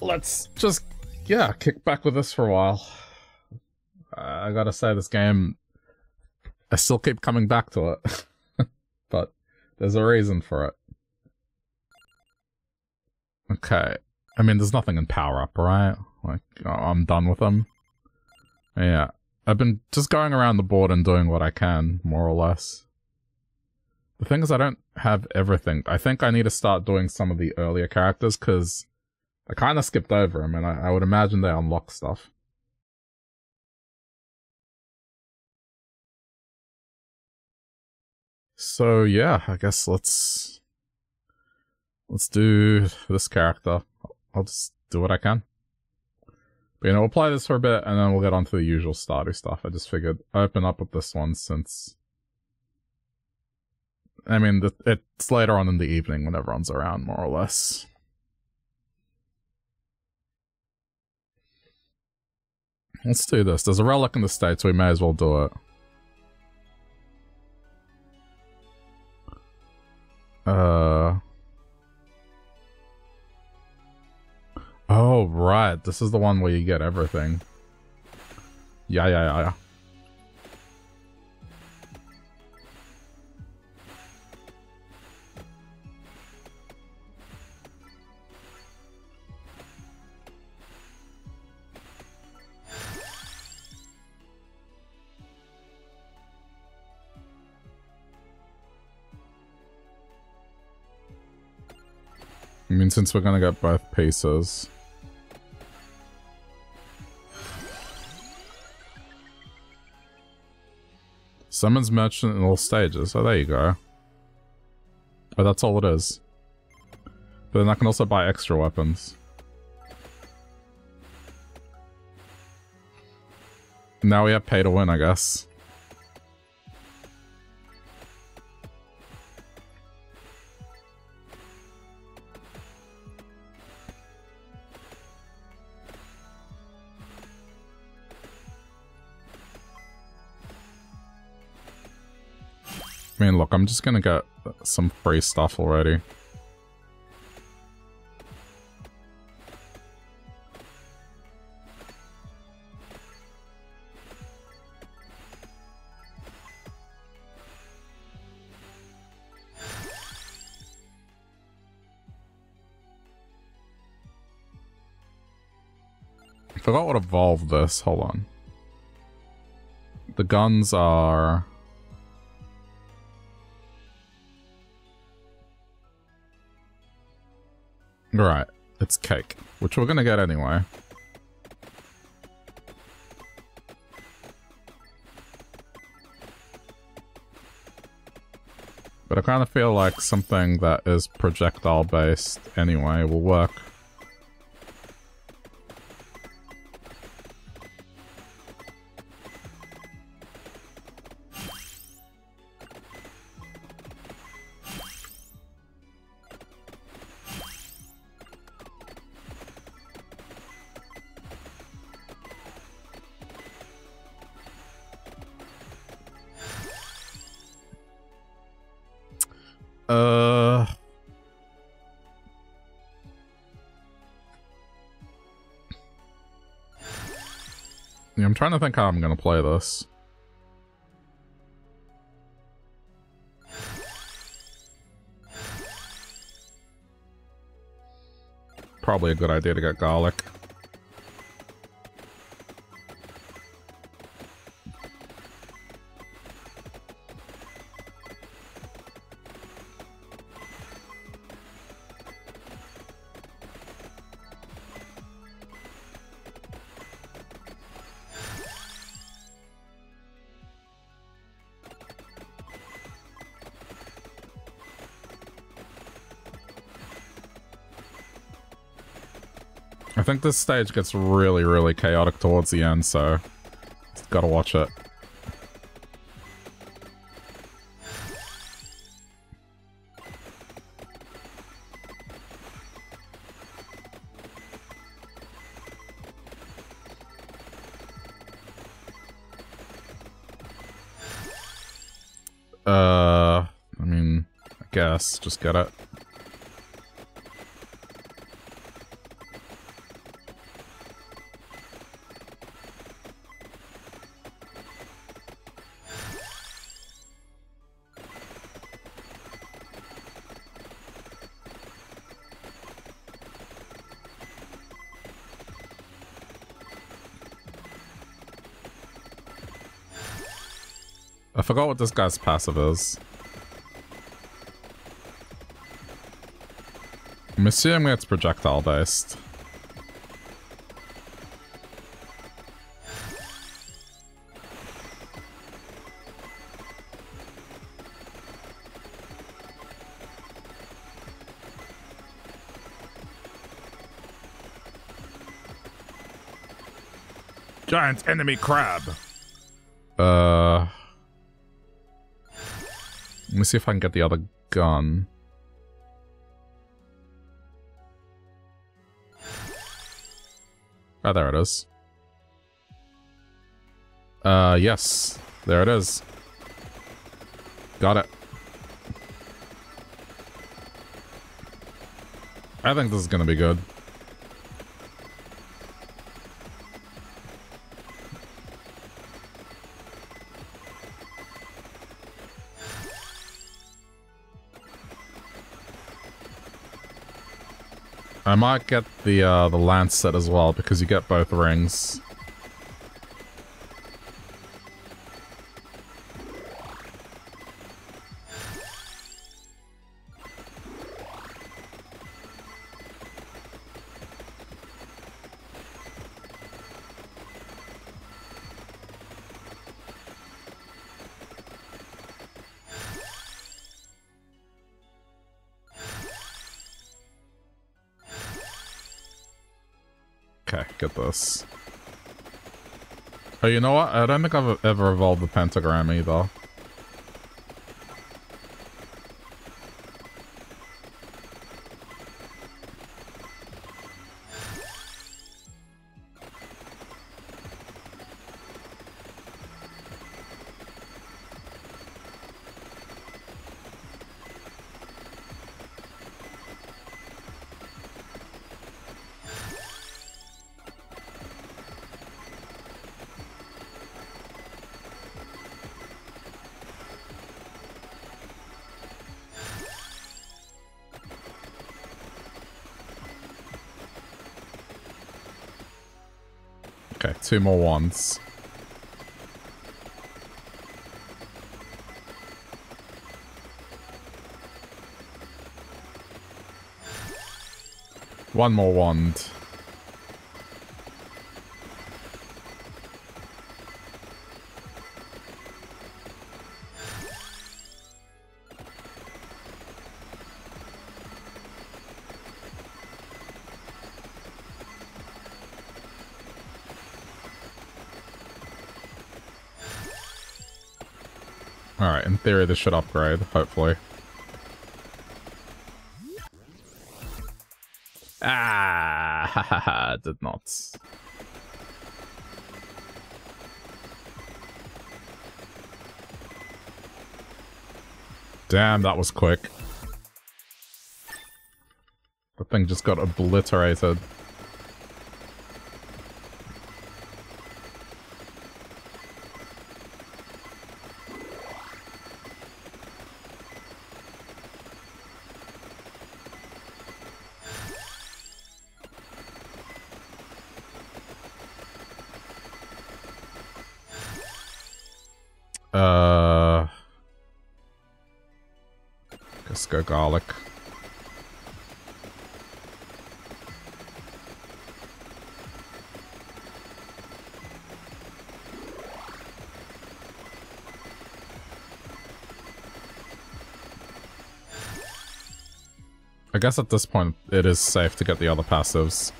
let's just, yeah, kick back with this for a while. Uh, I gotta say, this game, I still keep coming back to it. but there's a reason for it. Okay. I mean, there's nothing in Power Up, right? Like, I'm done with them. Yeah. I've been just going around the board and doing what I can, more or less. The thing is, I don't have everything. I think I need to start doing some of the earlier characters, because I kind of skipped over them, and I, I would imagine they unlock stuff. So yeah, I guess let's let's do this character. I'll just do what I can. But you know, we'll play this for a bit and then we'll get on to the usual starter stuff. I just figured I open up with this one since I mean, it's later on in the evening when everyone's around, more or less. Let's do this. There's a relic in the States, we may as well do it. Uh... Oh, right. This is the one where you get everything. Yeah, yeah, yeah, yeah. I mean, since we're gonna get both pieces. Summons merchant in all stages. Oh, there you go. But that's all it is. But then I can also buy extra weapons. Now we have pay to win, I guess. I mean, look, I'm just gonna get some free stuff already. I forgot what evolved this. Hold on. The guns are... Right, it's cake, which we're gonna get anyway. But I kind of feel like something that is projectile based anyway will work. I'm trying to think how I'm gonna play this. Probably a good idea to get garlic. This stage gets really, really chaotic towards the end, so gotta watch it. Uh, I mean, I guess, just get it. Forgot what this guy's passive is. I'm assuming it's projectile based. Giant enemy crab. Uh, let me see if I can get the other gun. Oh, there it is. Uh, yes. There it is. Got it. I think this is gonna be good. I might get the uh, the Lancet as well because you get both rings. This. Oh, you know what? I don't think I've ever evolved the pentagram either. Okay, two more ones. One more wand. Theory this should upgrade, hopefully. Ah, did not. Damn, that was quick. The thing just got obliterated. Garlic. I guess at this point it is safe to get the other passives.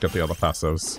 Get the other passives.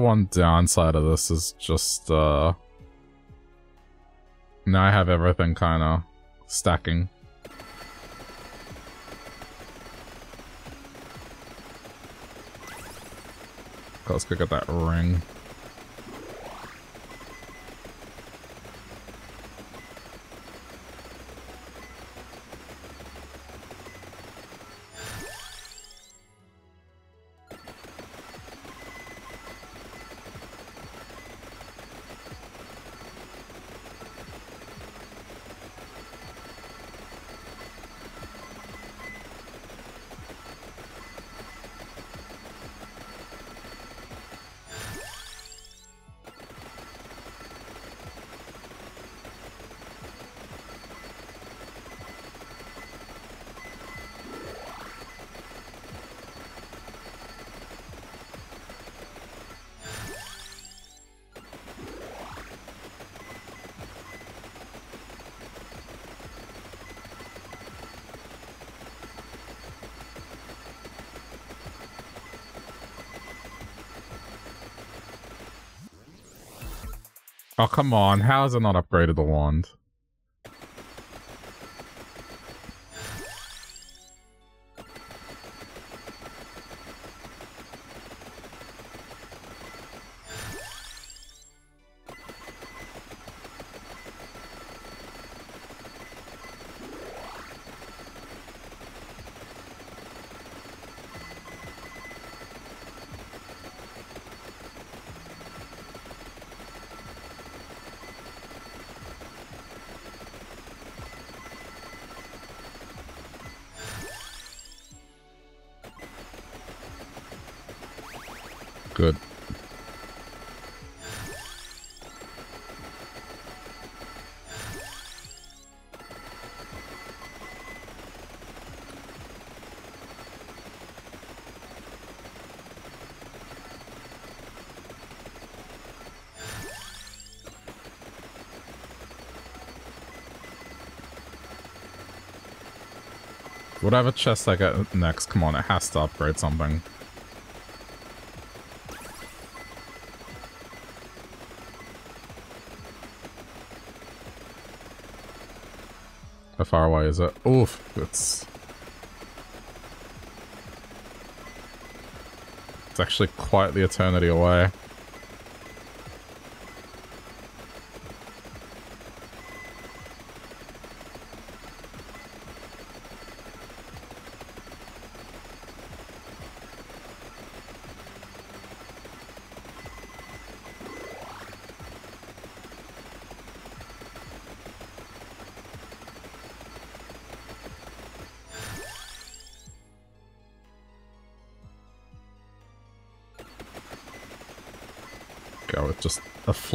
One downside of this is just, uh... Now I have everything kind of stacking. Let's go get that ring. Oh, come on. How is it not upgraded the wand? Whatever chest I get next, come on, it has to upgrade something. How far away is it? Oof, it's... It's actually quite the eternity away.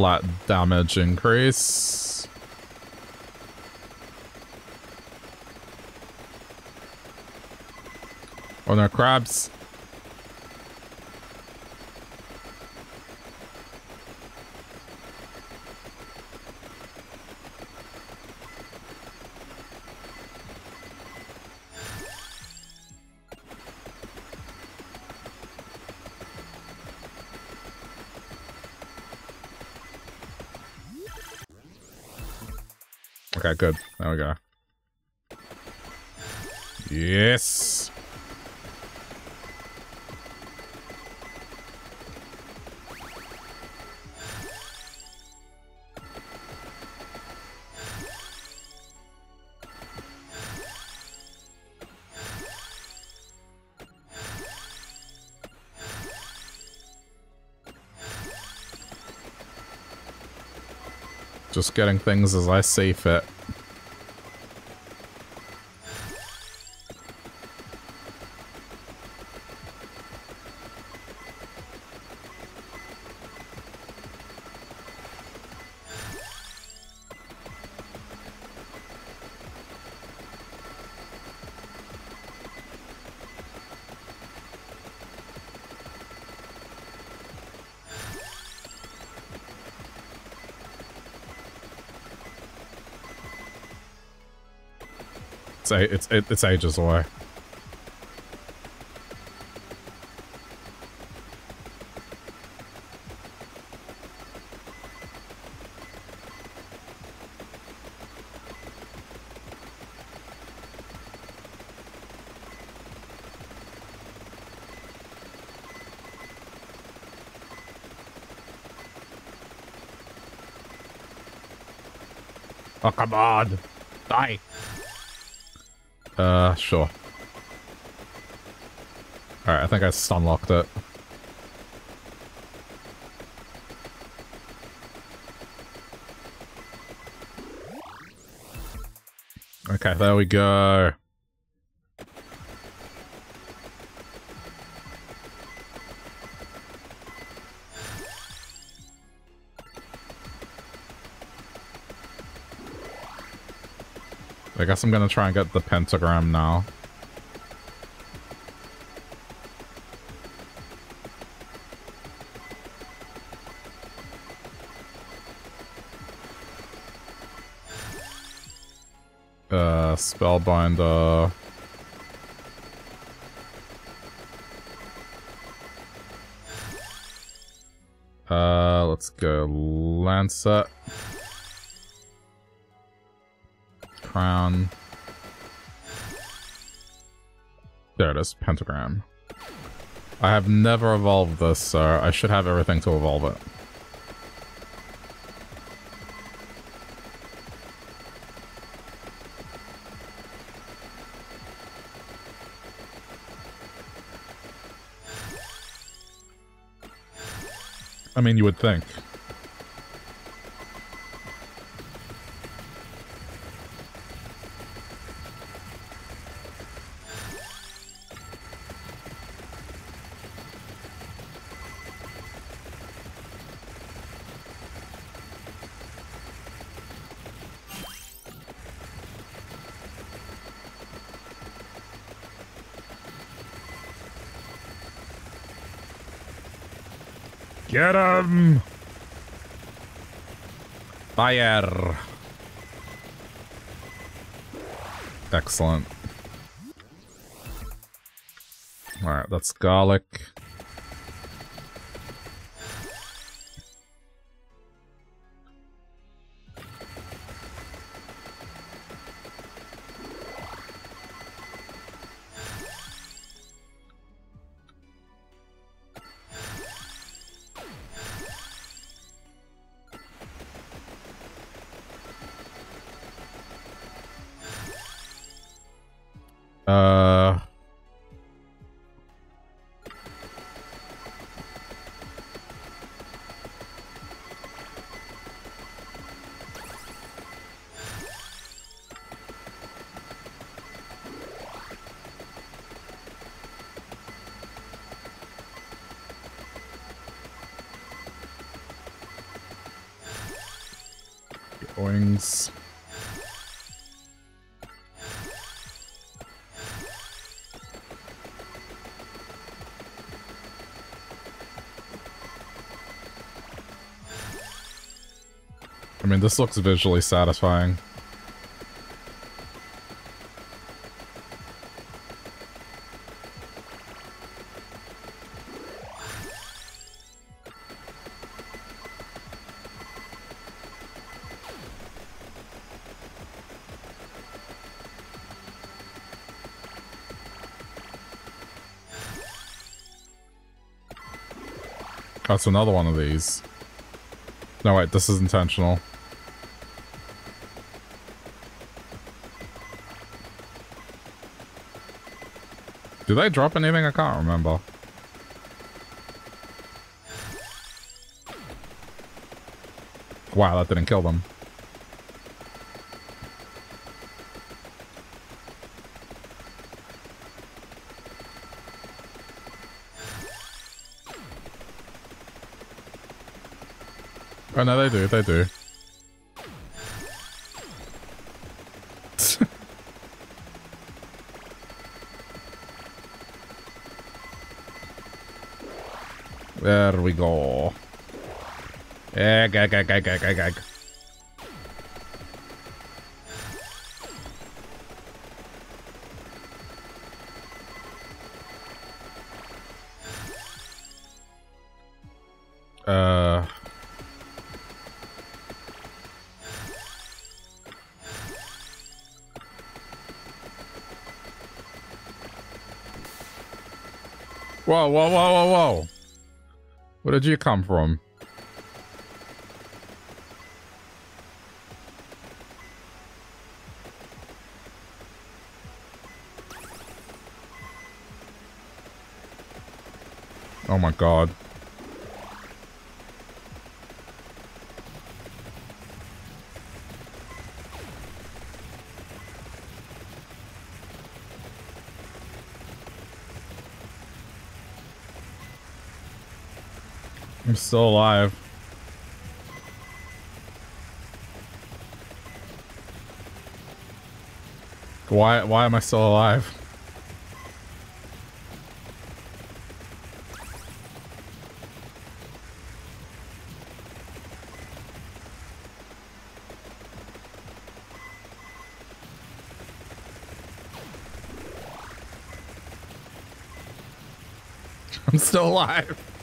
Flat damage increase. Oh no, crabs. There we go. Yes. Just getting things as I see fit. It's, it's ages away. Oh, come on. Die. Uh, sure. Alright, I think I stunlocked it. Okay, there we go. I guess I'm gonna try and get the pentagram now. Uh, Spellbinder. Uh, let's go Lancet. Crown. There it is, Pentagram. I have never evolved this, so I should have everything to evolve it. I mean, you would think. Fire! Excellent. Alright, that's garlic. Uh... mean, this looks visually satisfying. That's another one of these. No, wait, this is intentional. Did I drop anything? I can't remember. Wow, that didn't kill them. Oh no, they do, they do. There we go. Egg, egg, egg, egg, egg, egg, egg. Uh... Whoa, whoa, whoa, whoa, did you come from? Oh my god. I'm still alive. Why why am I still alive? I'm still alive.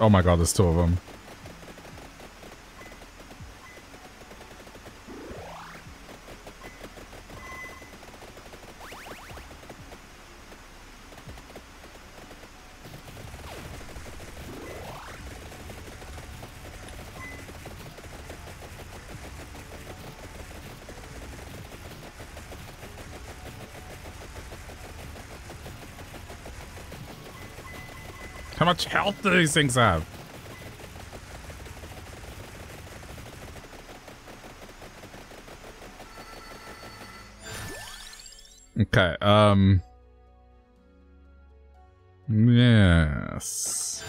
Oh my god, there's two of them. How much health do these things have? Okay, um... Yes...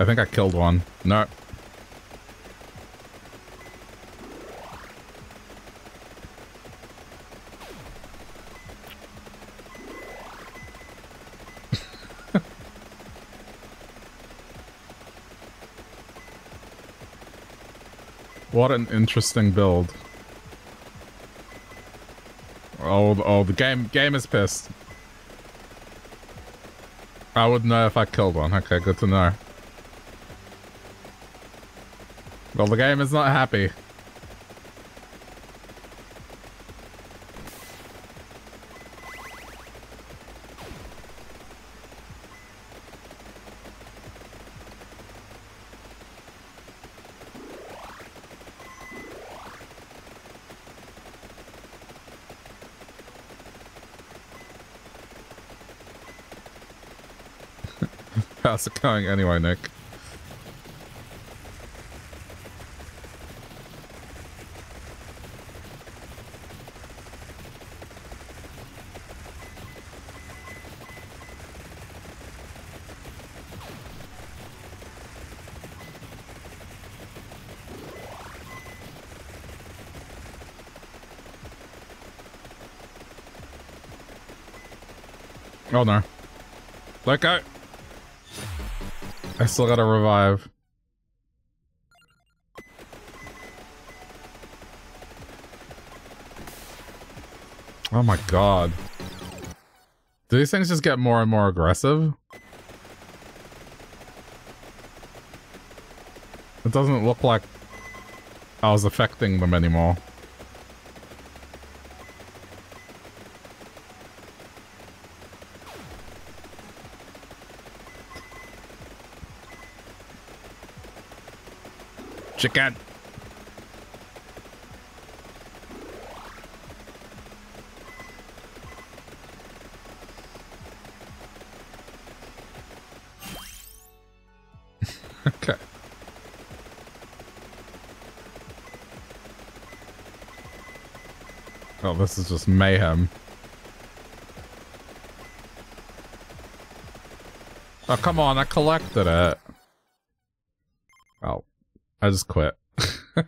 I think I killed one. No. What an interesting build. Oh, oh, the game game is pissed. I wouldn't know if I killed one. Okay, good to know. Well, the game is not happy. How's it going anyway, Nick? Oh no. Let go. I still gotta revive. Oh my god. Do these things just get more and more aggressive? It doesn't look like I was affecting them anymore. Chicken. okay. Oh, this is just mayhem. Oh, come on, I collected it. I just quit.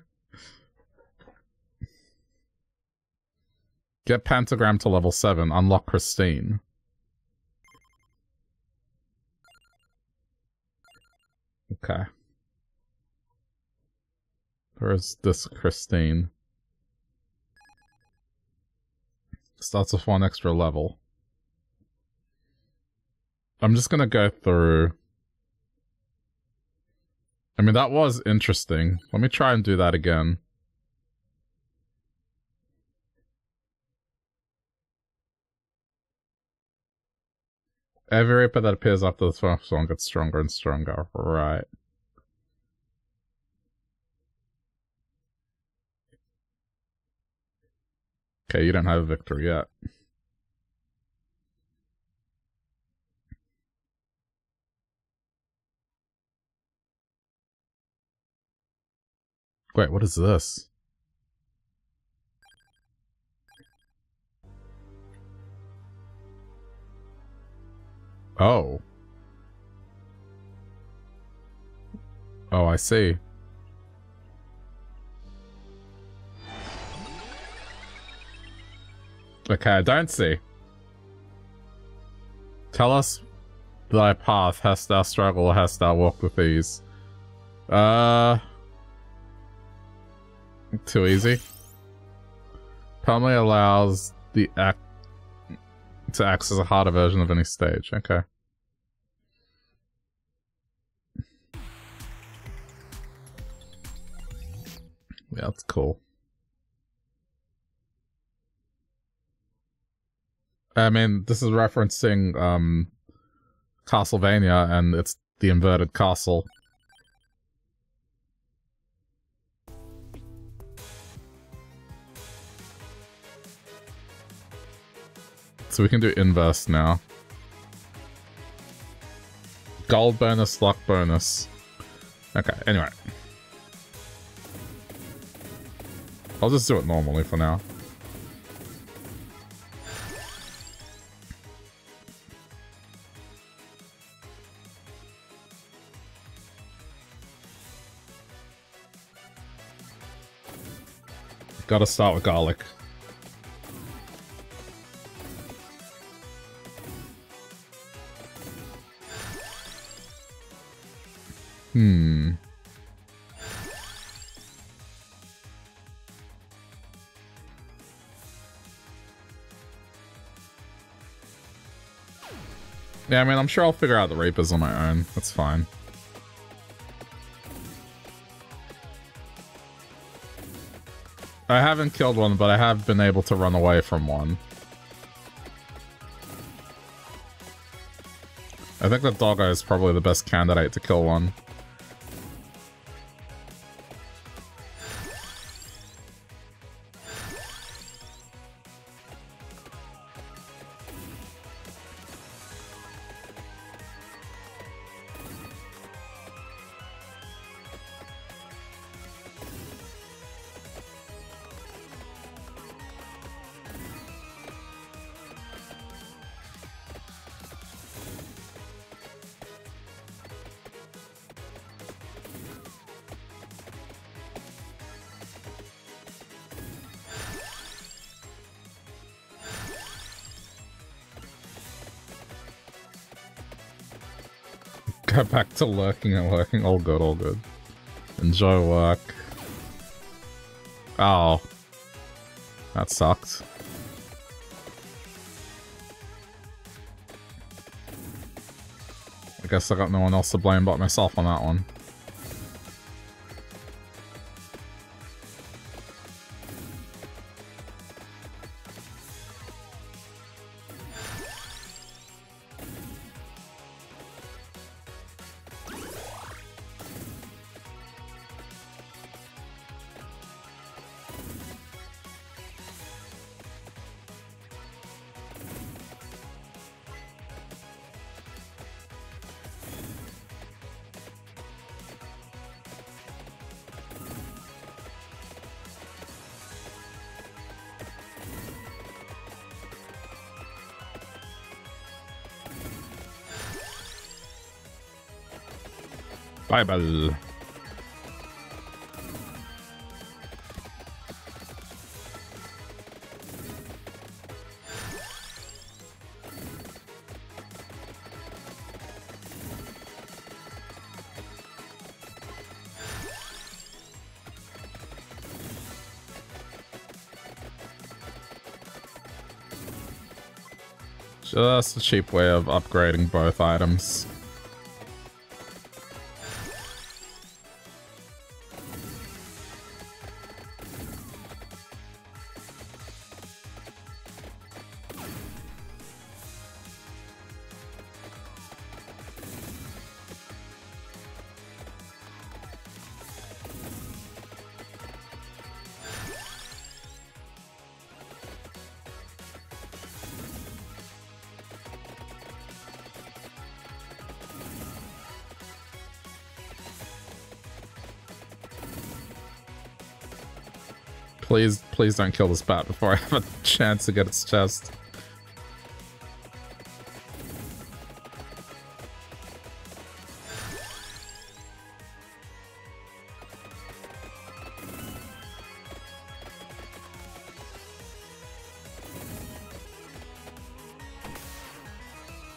Get Pentagram to level 7. Unlock Christine. Okay. Where is this Christine? Starts with one extra level. I'm just gonna go through I mean, that was interesting. Let me try and do that again. Every Reaper that appears after the 12th song gets stronger and stronger. Right. Okay, you don't have a victory yet. Wait, what is this? Oh. Oh, I see. Okay, I don't see. Tell us thy path. Hast thou struggle, hast thou walked with ease? Uh... Too easy. Probably allows the act to access a harder version of any stage. Okay. Yeah, that's cool. I mean, this is referencing um, Castlevania, and it's the inverted castle. So we can do inverse now. Gold bonus, luck bonus. Okay, anyway. I'll just do it normally for now. Gotta start with garlic. Hmm. Yeah, I mean, I'm sure I'll figure out the Reapers on my own. That's fine. I haven't killed one, but I have been able to run away from one. I think that Doggo is probably the best candidate to kill one. Back to lurking and lurking. All good, all good. Enjoy work. Oh. That sucks. I guess I got no one else to blame but myself on that one. Bible. Just a cheap way of upgrading both items. Please, please don't kill this bat before I have a chance to get its chest.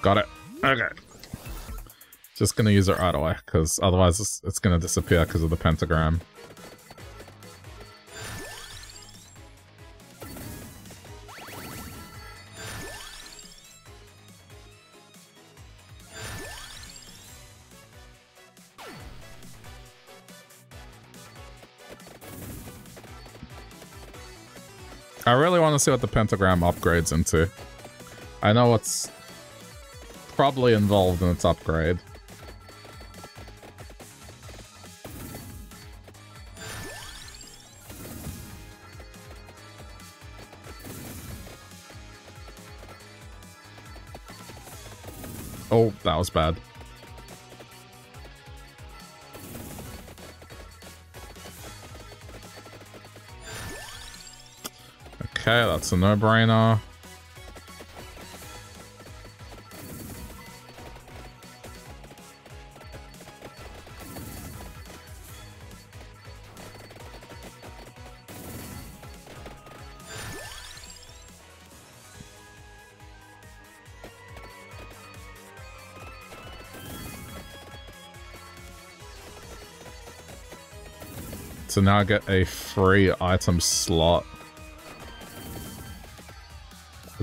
Got it. Okay. Just gonna use it right away, because otherwise it's, it's gonna disappear because of the pentagram. To see what the pentagram upgrades into. I know what's probably involved in its upgrade. Oh, that was bad. Okay, that's a no-brainer. So now I get a free item slot.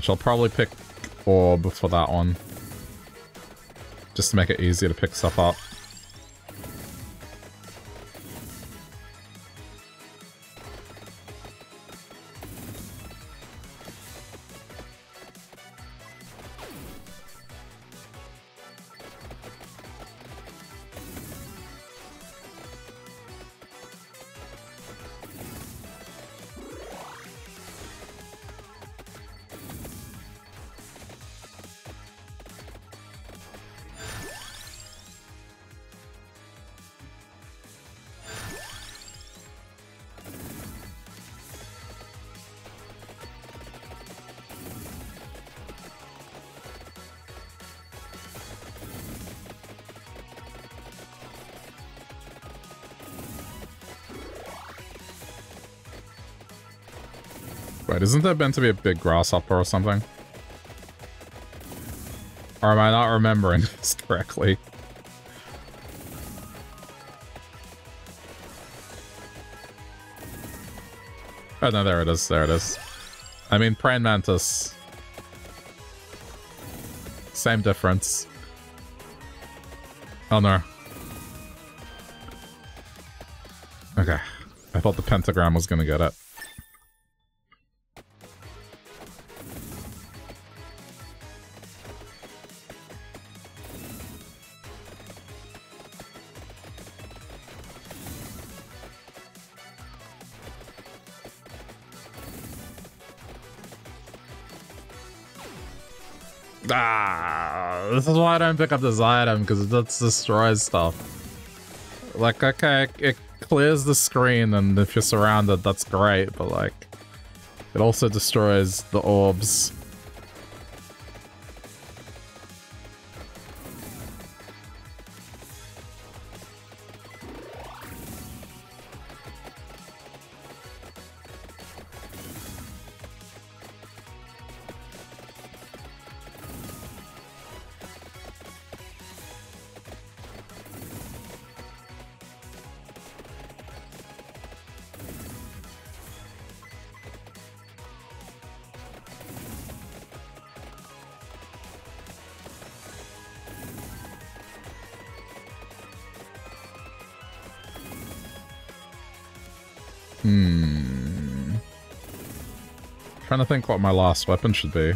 Which I'll probably pick Orb for that one. Just to make it easier to pick stuff up. Wait, isn't there meant to be a big grasshopper or something? Or am I not remembering this correctly? Oh no, there it is, there it is. I mean, praying mantis. Same difference. Oh no. Okay. I thought the pentagram was gonna get it. I don't pick up this item, because it destroys stuff. Like, okay, it clears the screen, and if you're surrounded, that's great, but like, it also destroys the orbs. Think what my last weapon should be.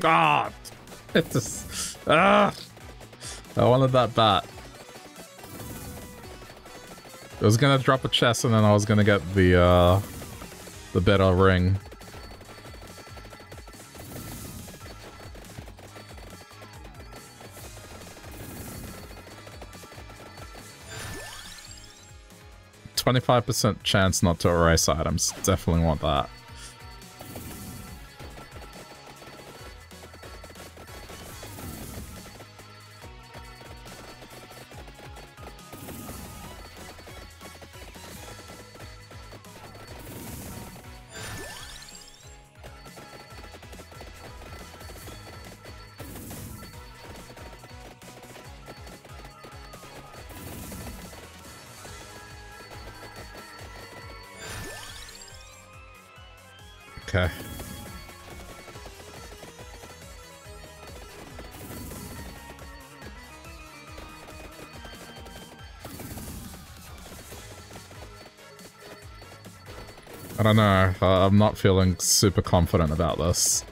God! It just... Ah! I wanted that bat. I was gonna drop a chest and then I was gonna get the, uh... The better ring. Twenty-five percent chance not to erase items. Definitely want that. Don't know. Uh, I'm not feeling super confident about this.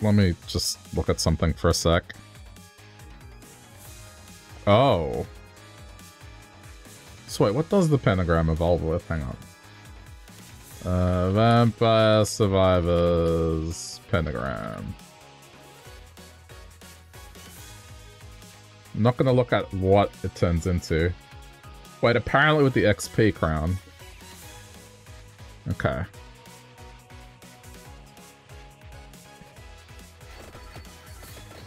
Let me just look at something for a sec. Oh. So wait, what does the pentagram evolve with? Hang on. Uh, vampire survivors pentagram. I'm not gonna look at what it turns into. Wait, apparently with the XP crown. Okay.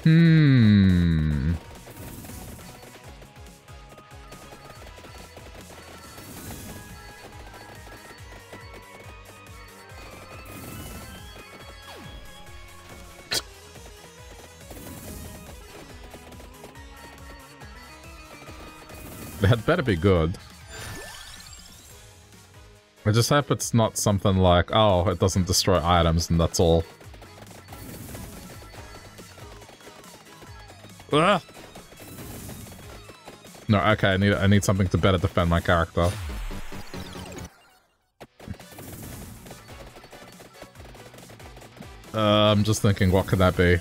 Hmm. That better be good. I just hope it's not something like, oh, it doesn't destroy items and that's all. Ugh. No, okay, I need I need something to better defend my character. Uh, I'm just thinking, what could that be?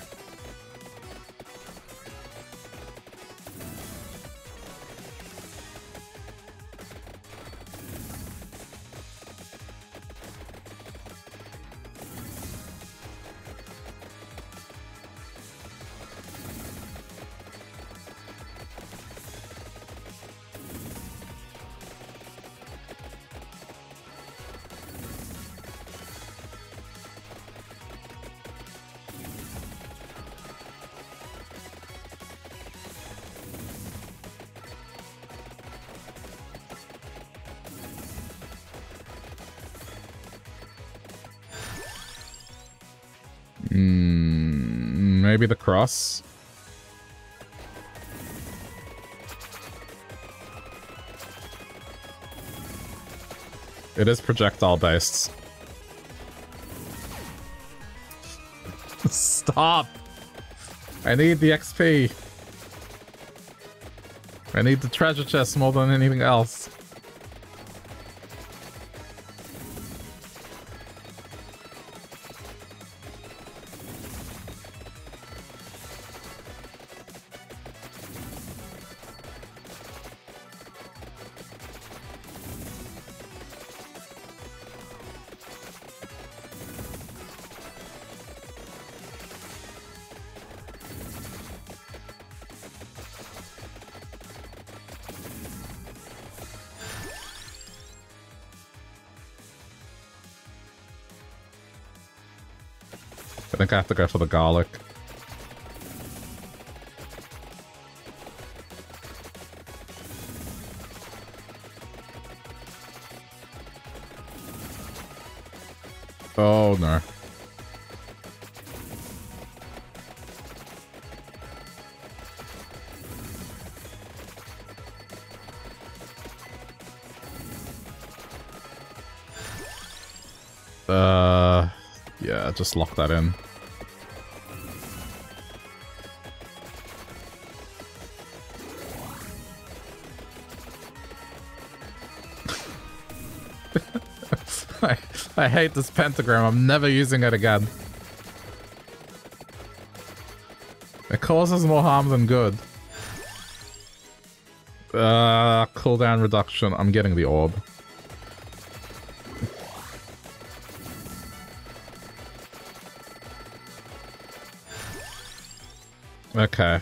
It is projectile based. Stop! I need the XP. I need the treasure chest more than anything else. Think I have to go for the garlic. Oh no. Uh, yeah, just lock that in. I, hate this pentagram. I'm never using it again. It causes more harm than good. Uh, cooldown reduction. I'm getting the orb. Okay.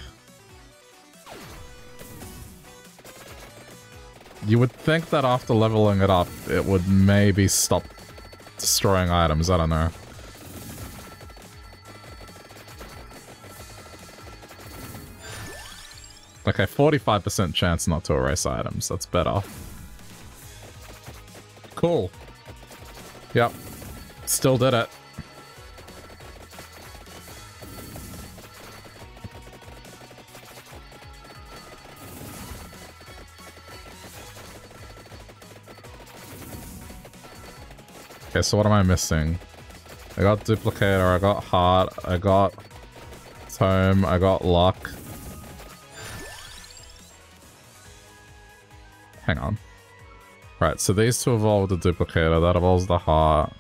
You would think that after leveling it up, it would maybe stop destroying items. I don't know. Okay, 45% chance not to erase items. That's better. Cool. Yep. Still did it. Okay, so what am I missing? I got Duplicator, I got Heart, I got Tome, I got Luck. Hang on. Right, so these two evolve the Duplicator, that evolves the Heart.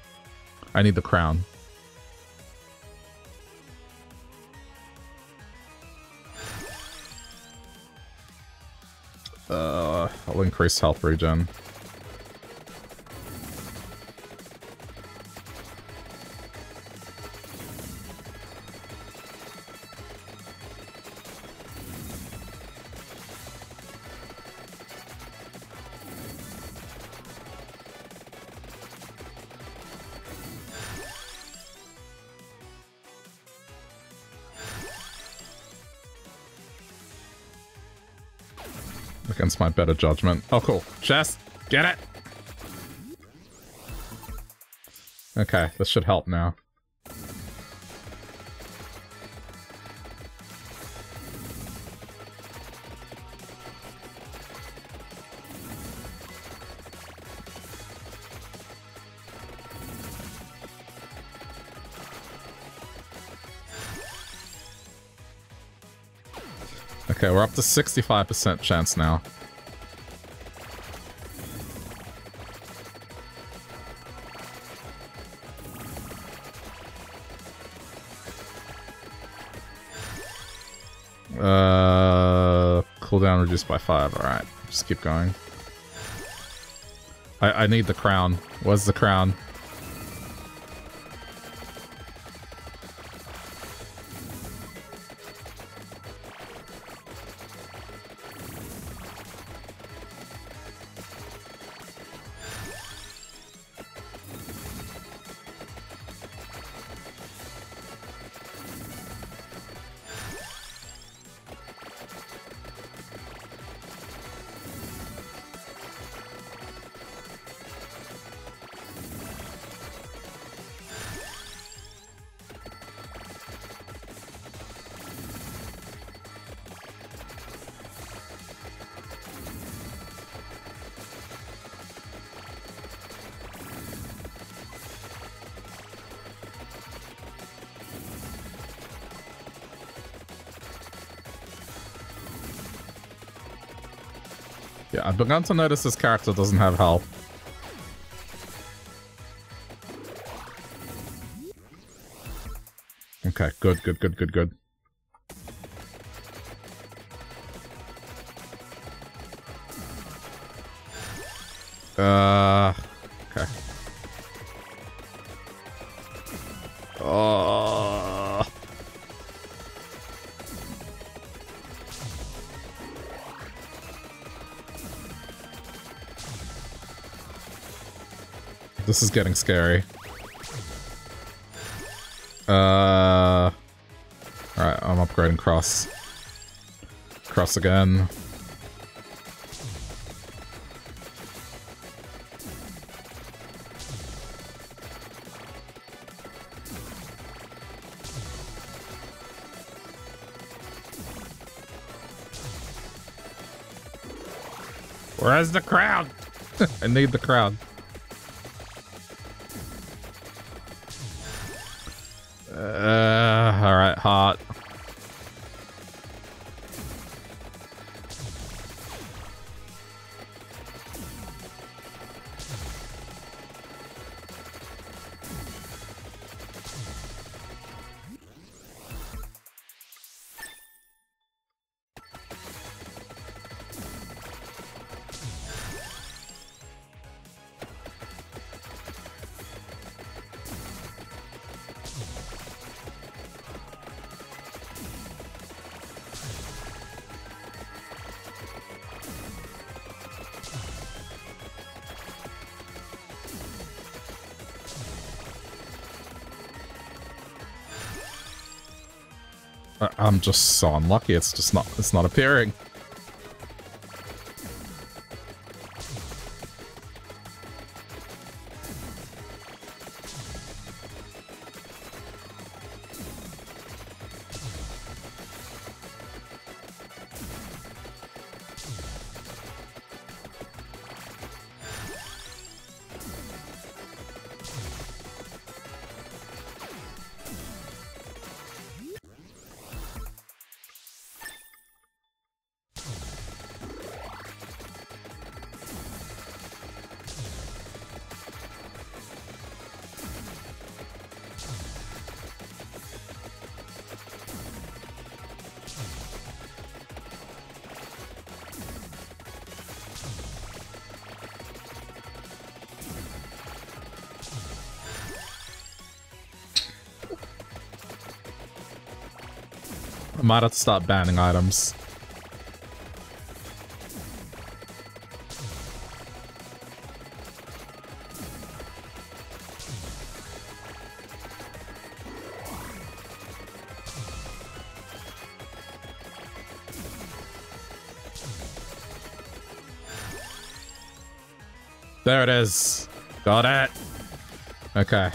I need the Crown. Uh, I'll increase health regen. My better judgment. Oh, cool. Chest! Get it! Okay, this should help now. Okay, we're up to 65% chance now. Cooldown reduced by 5. Alright, just keep going. I, I need the crown. Where's the crown? Yeah, I've begun to notice this character doesn't have health. Okay, good, good, good, good, good. This is getting scary. Uh, Alright, I'm upgrading cross. Cross again. Where's the crowd? I need the crowd. I'm just so unlucky. It's just not. It's not appearing. Might have to start banning items. There it is. Got it. Okay.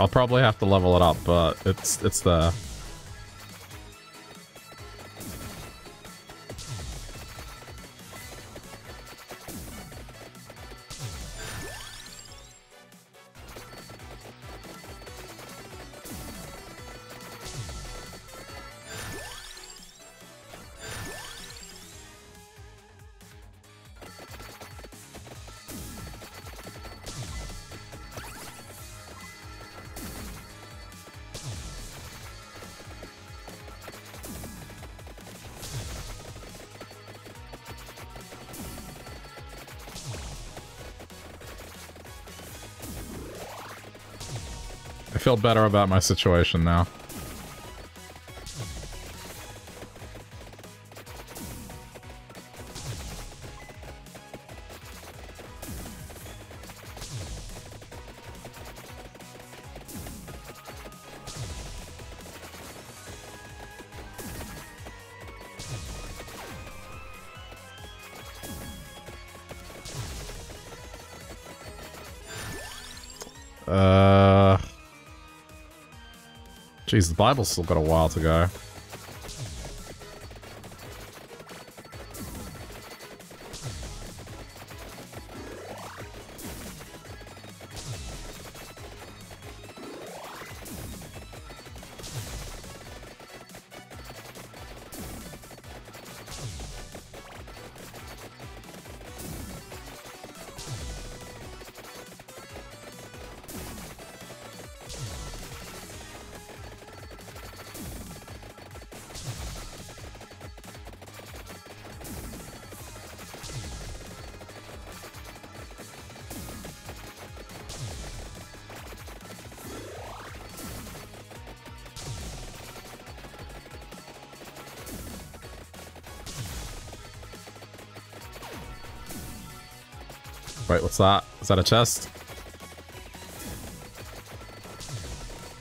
I'll probably have to level it up, but it's it's there. I feel better about my situation now. Jeez, the Bible's still got a while to go. That? A chest?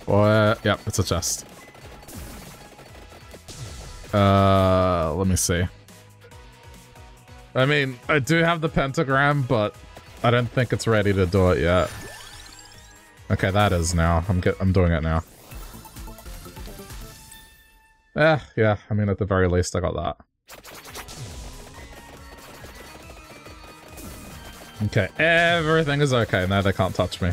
Or, yep, it's a chest. Uh, let me see. I mean, I do have the pentagram, but I don't think it's ready to do it yet. Okay, that is now. I'm get I'm doing it now. Yeah, yeah, I mean, at the very least, I got that. Okay, everything is okay. Now they can't touch me.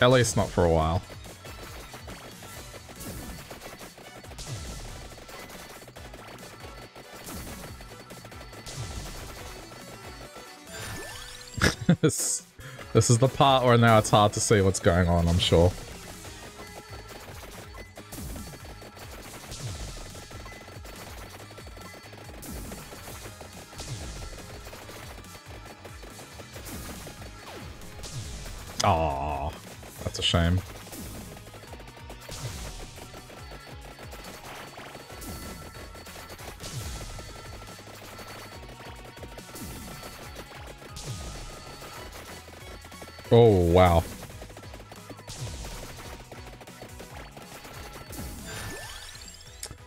At least not for a while. this, this is the part where now it's hard to see what's going on, I'm sure. Wow.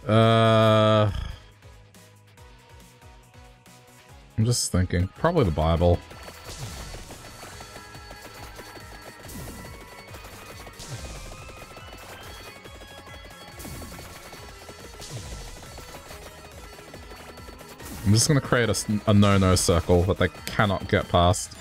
Uh... I'm just thinking. Probably the Bible. I'm just gonna create a, a no-no circle that they cannot get past.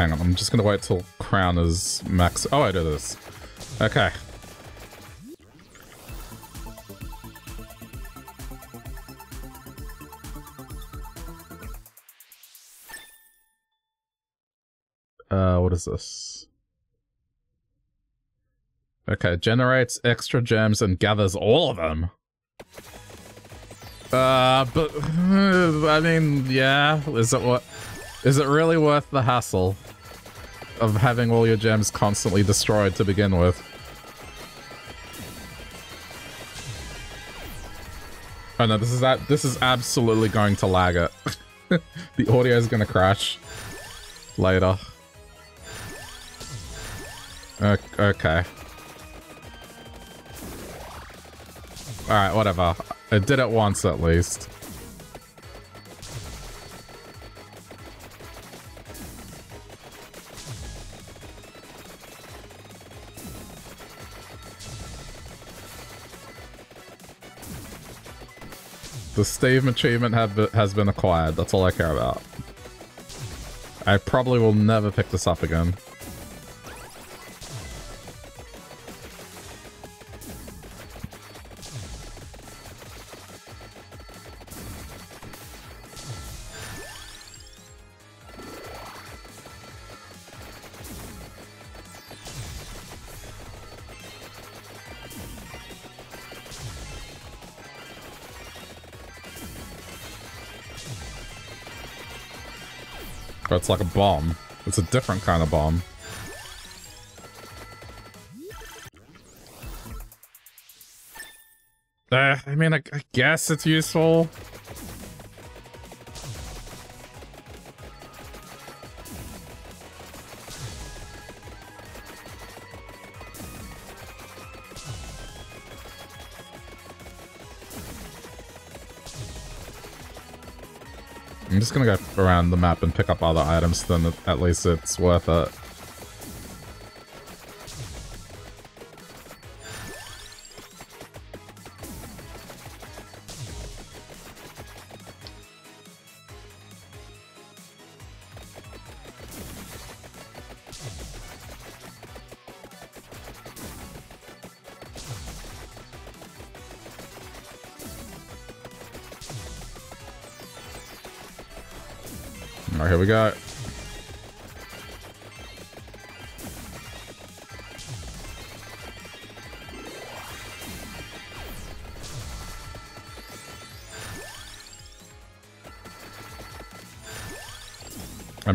Hang on. I'm just gonna wait till crown is max. Oh, I do this. Okay. Uh, what is this? Okay, generates extra gems and gathers all of them. Uh, but, I mean, yeah, is it what? Is it really worth the hassle of having all your gems constantly destroyed to begin with? Oh no, this is that this is absolutely going to lag it. the audio is going to crash later. Okay. Alright, whatever. It did it once at least. The Steve achievement has been acquired. That's all I care about. I probably will never pick this up again. Like a bomb. It's a different kind of bomb. Uh, I mean, I, I guess it's useful. I'm just gonna go around the map and pick up other items, then at least it's worth it.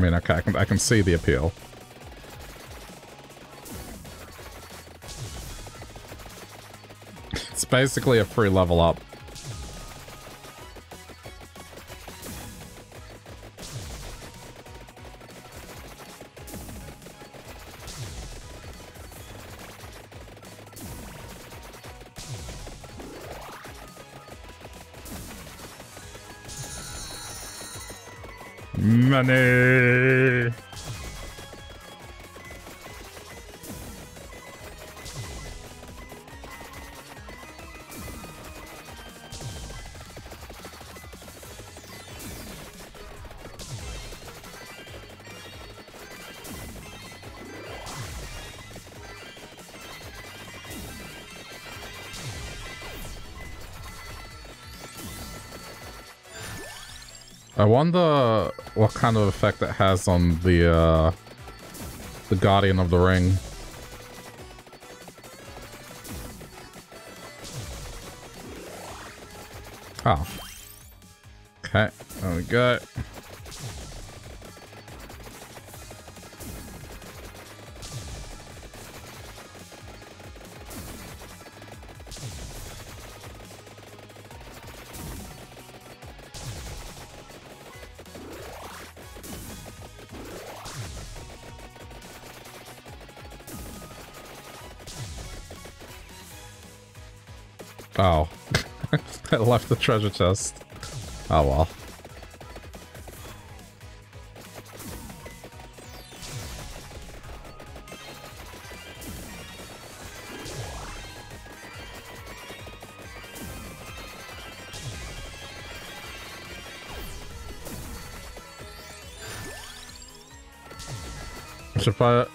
Mean, okay, I can, I can see the appeal. it's basically a free level up. Money. I wonder what kind of effect it has on the, uh, the Guardian of the Ring. Oh. Okay, there we go. Oh. I left the treasure chest. Oh well.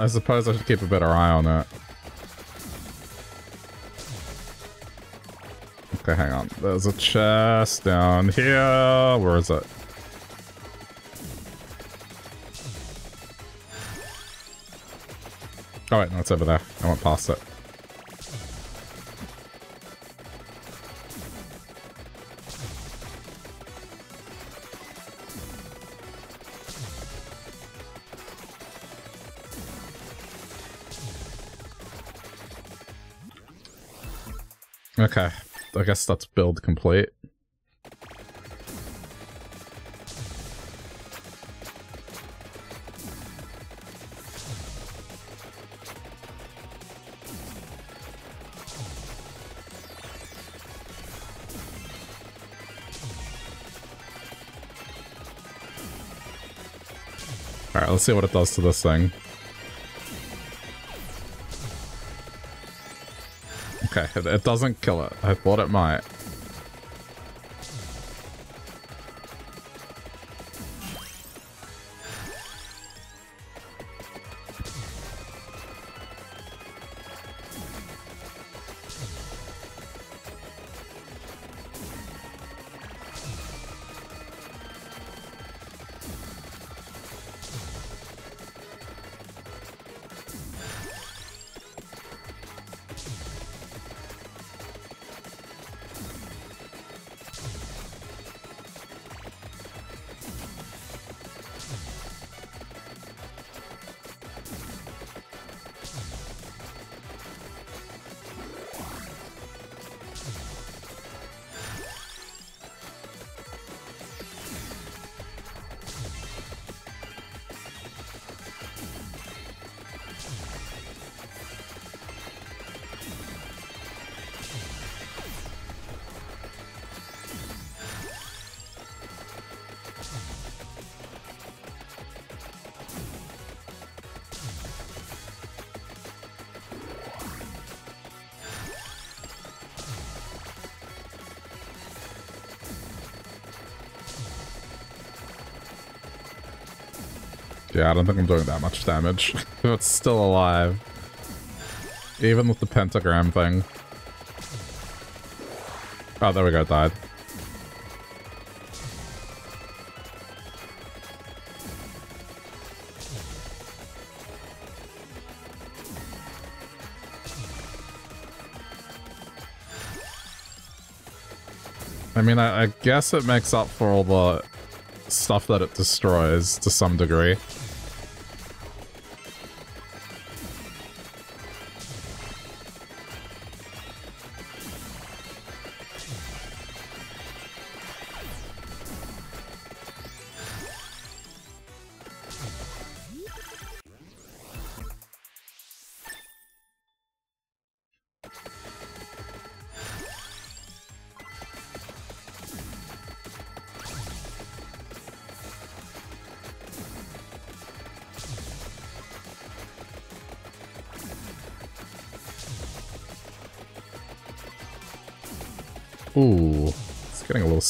I suppose I should keep a better eye on it. Okay, hang on. There's a chest down here. Where is it? Oh wait, no, it's over there. I went past it. Okay, I guess that's build complete. Alright, let's see what it does to this thing. Okay, it, it doesn't kill it. I thought it might. Yeah, I don't think I'm doing that much damage. it's still alive. Even with the pentagram thing. Oh, there we go, died. I mean, I, I guess it makes up for all the stuff that it destroys to some degree.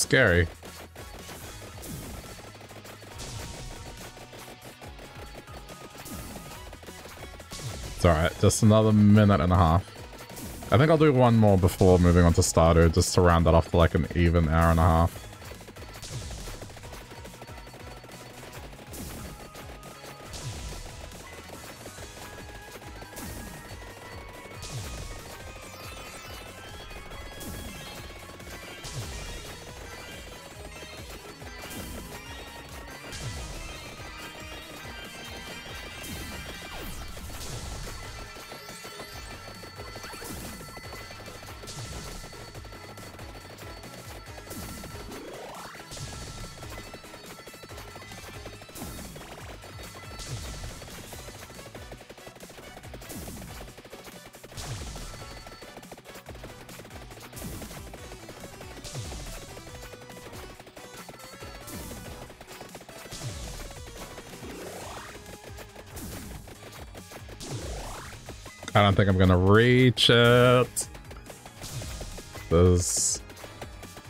Scary. It's alright, just another minute and a half. I think I'll do one more before moving on to Stardew, just to round that off to like an even hour and a half. Think I'm gonna reach it. There's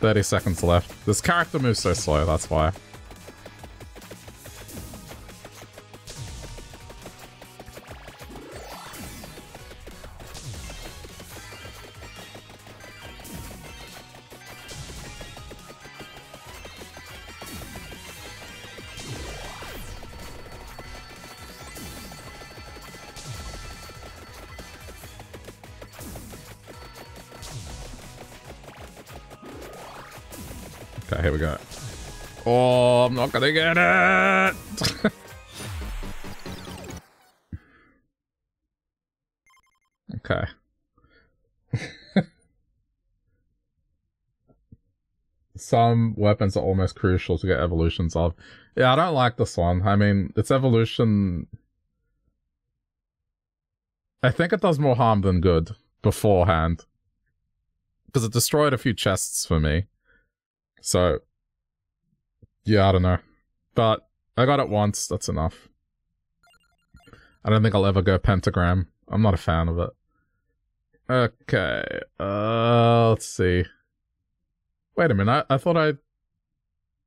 30 seconds left. This character moves so slow, that's why. Gonna get it! okay. Some weapons are almost crucial to get evolutions of. Yeah, I don't like this one. I mean, its evolution... I think it does more harm than good beforehand. Because it destroyed a few chests for me. So, yeah, I don't know. But I got it once, that's enough. I don't think I'll ever go pentagram. I'm not a fan of it. Okay, uh, let's see. Wait a minute, I, I thought I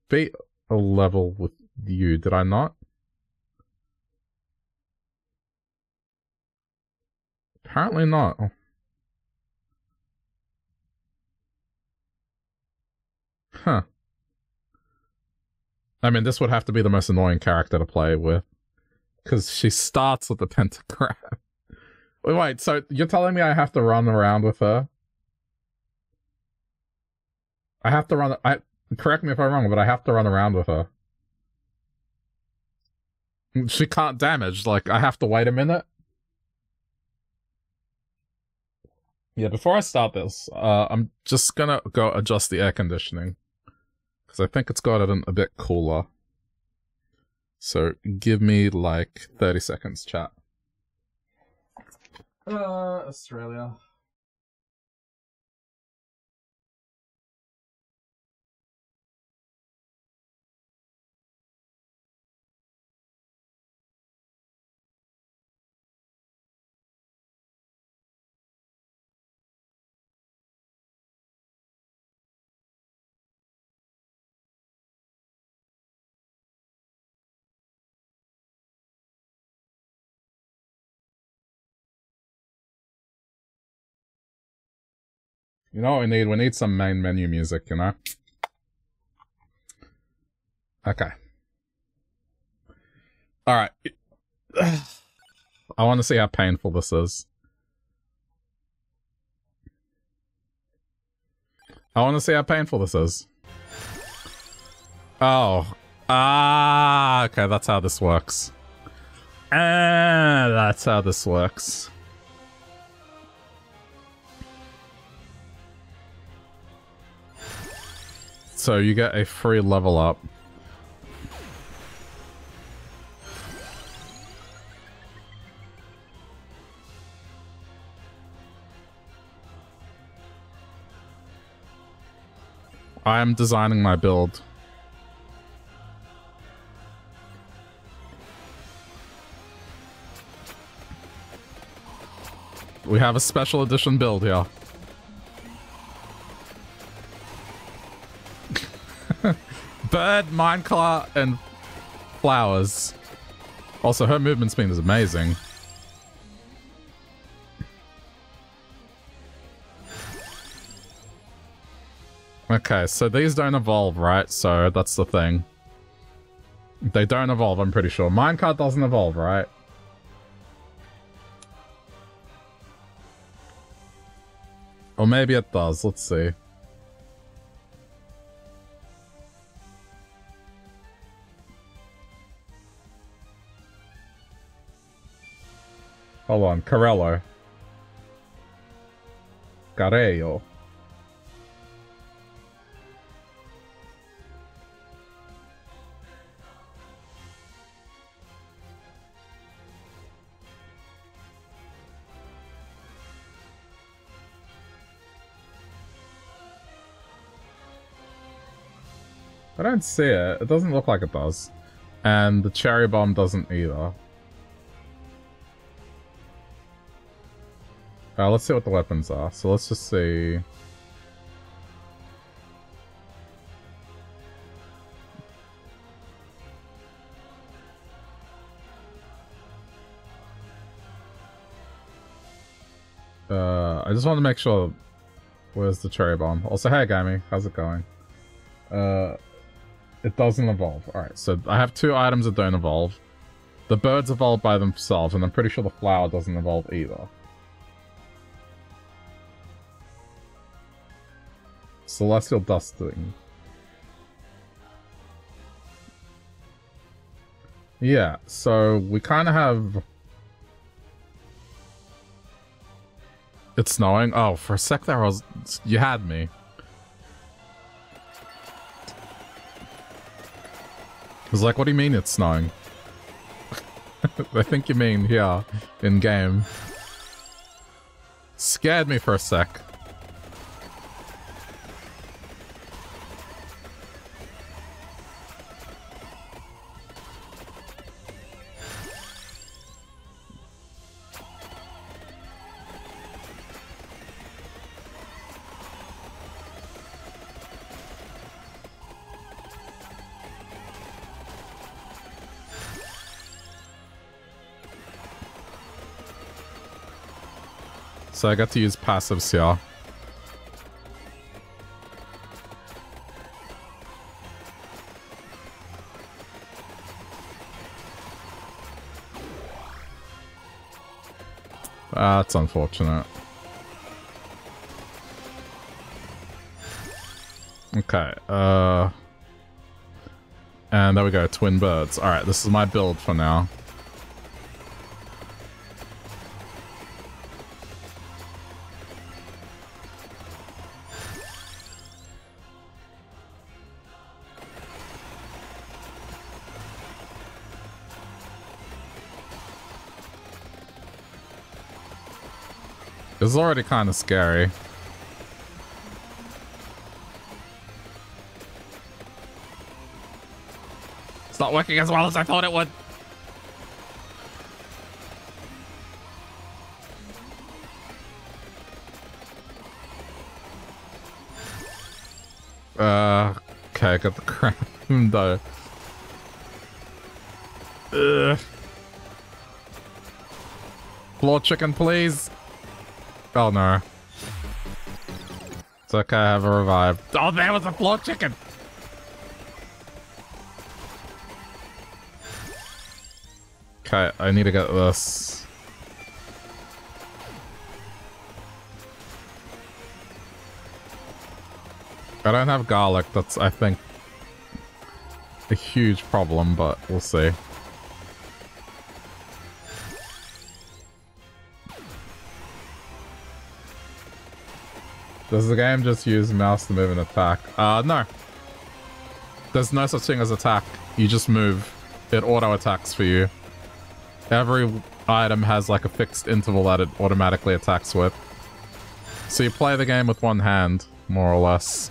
beat a level with you, did I not? Apparently not. Huh. I mean, this would have to be the most annoying character to play with. Because she starts with the pentagram. wait, so you're telling me I have to run around with her? I have to run... I Correct me if I'm wrong, but I have to run around with her. She can't damage. Like, I have to wait a minute? Yeah, before I start this, uh, I'm just gonna go adjust the air conditioning. Because I think it's got it a bit cooler. So give me like 30 seconds, chat. Uh, Australia. You know we need? We need some main menu music, you know? Okay. Alright. I want to see how painful this is. I want to see how painful this is. Oh. Ah, okay, that's how this works. Ah, that's how this works. So you get a free level up. I am designing my build. We have a special edition build here. Bird, minecart, and flowers. Also, her movement speed is amazing. Okay, so these don't evolve, right? So that's the thing. They don't evolve, I'm pretty sure. Minecart doesn't evolve, right? Or maybe it does, let's see. Hold on, Corello. Carréllo. I don't see it. It doesn't look like it does. And the cherry bomb doesn't either. Uh, let's see what the weapons are. So let's just see. Uh, I just want to make sure. Where's the cherry bomb? Also, hey, Gammy, how's it going? Uh, it doesn't evolve. Alright, so I have two items that don't evolve. The birds evolve by themselves, and I'm pretty sure the flower doesn't evolve either. Celestial Dusting. Yeah, so we kind of have... It's snowing? Oh, for a sec there I was... You had me. I was like, what do you mean it's snowing? I think you mean, yeah, in-game. Scared me for a sec. So I got to use passives here. That's unfortunate. Okay, uh... And there we go, twin birds. Alright, this is my build for now. This is already kind of scary. It's not working as well as I thought it would. Uh, okay, I got the crap though. Ugh. Floor chicken, please. Oh no. It's okay, I have a revive. Oh, there was a floor chicken. Okay, I need to get this. I don't have garlic. That's, I think, a huge problem, but we'll see. Does the game just use mouse to move and attack? Uh, no. There's no such thing as attack. You just move. It auto-attacks for you. Every item has like a fixed interval that it automatically attacks with. So you play the game with one hand, more or less.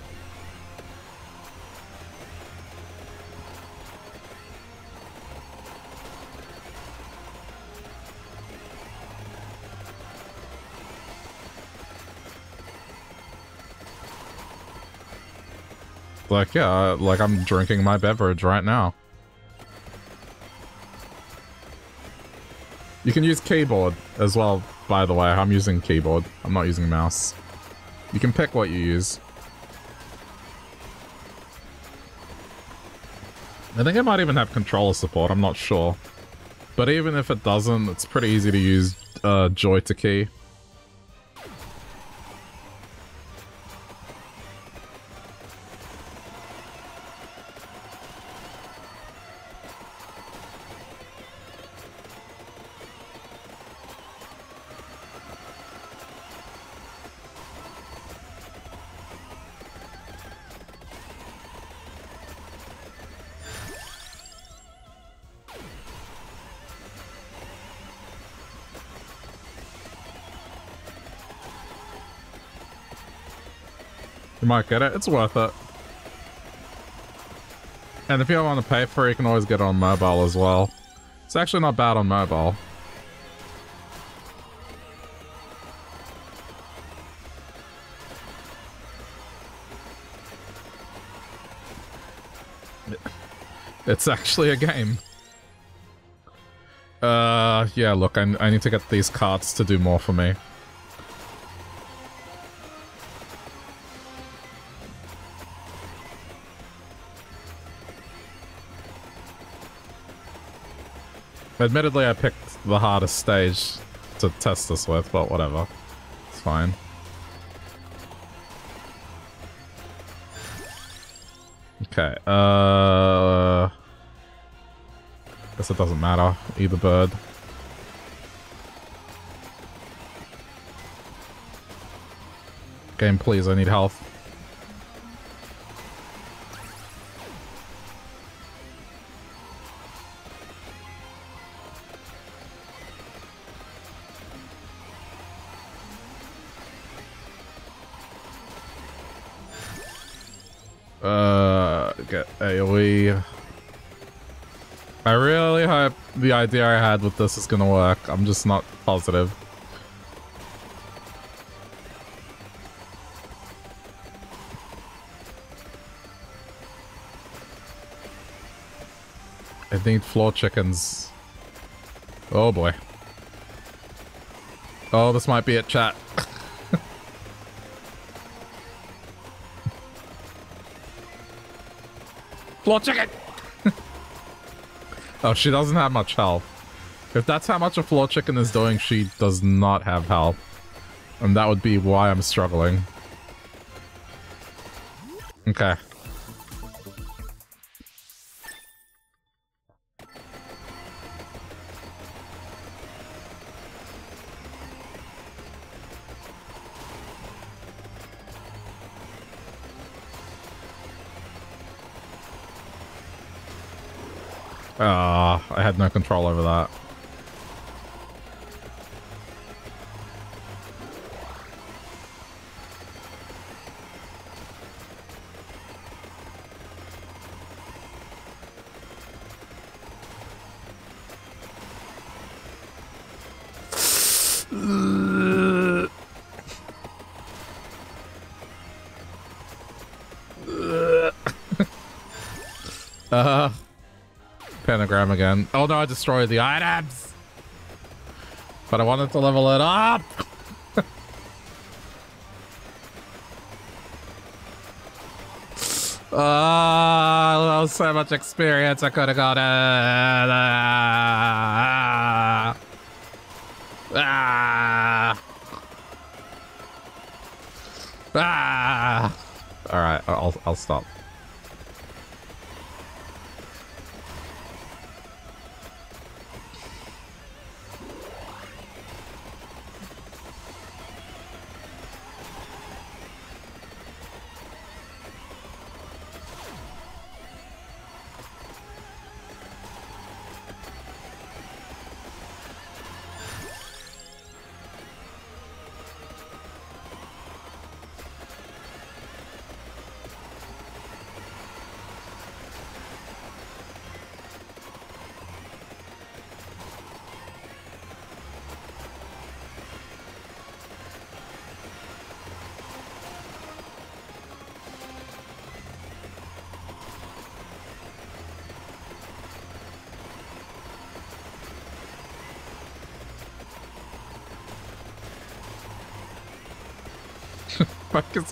Like, yeah, like I'm drinking my beverage right now. You can use keyboard as well, by the way. I'm using keyboard. I'm not using mouse. You can pick what you use. I think it might even have controller support, I'm not sure. But even if it doesn't, it's pretty easy to use uh, JoyToKey. Might get it. It's worth it. And if you don't want to pay for it, you can always get it on mobile as well. It's actually not bad on mobile. It's actually a game. Uh, yeah, look, I, I need to get these carts to do more for me. Admittedly, I picked the hardest stage to test this with, but whatever. It's fine. Okay, uh... Guess it doesn't matter. Either bird. Game, please, I need health. Idea I had with this is gonna work. I'm just not positive. I need floor chickens. Oh boy. Oh, this might be it, chat. Floor chicken! Oh, she doesn't have much health. If that's how much a floor chicken is doing, she does not have health. And that would be why I'm struggling. Okay. Control over that. Again. Oh no, I destroyed the items! But I wanted to level it up! Oh, so much experience I could have got. Ah, ah, ah, Alright, I'll, I'll stop.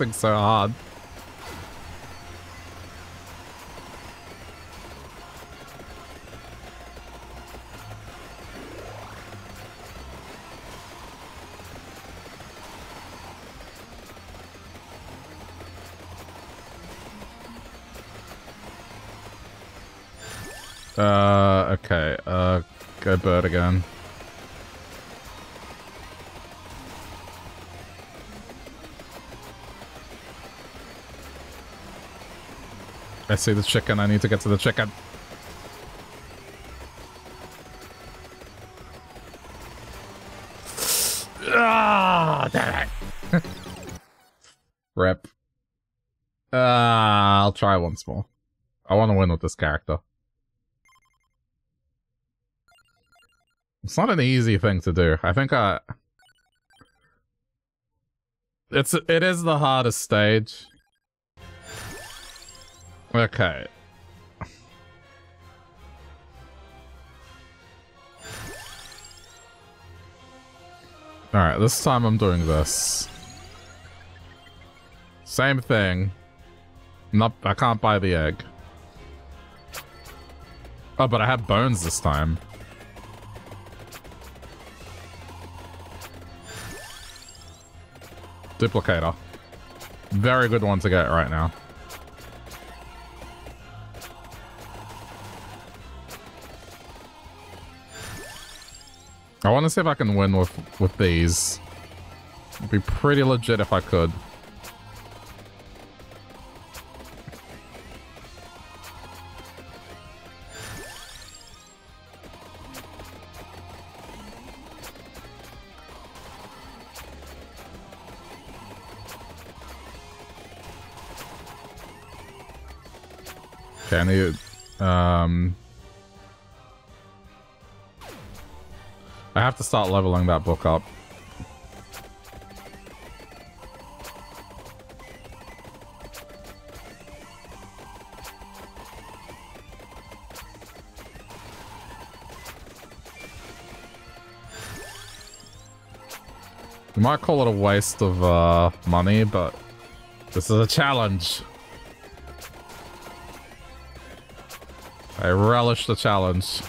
Focusing so hard. Uh, okay. Uh, go bird again. I see the chicken. I need to get to the chicken. Ah, damn it. Rip. Uh, I'll try once more. I want to win with this character. It's not an easy thing to do. I think I... It's, it is the hardest stage. Okay. Alright, this time I'm doing this. Same thing. Not, I can't buy the egg. Oh, but I have bones this time. Duplicator. Very good one to get right now. I want to see if I can win with, with these. It'd be pretty legit if I could. Okay, I need... Um... I have to start leveling that book up. You might call it a waste of uh, money, but this is a challenge. I relish the challenge.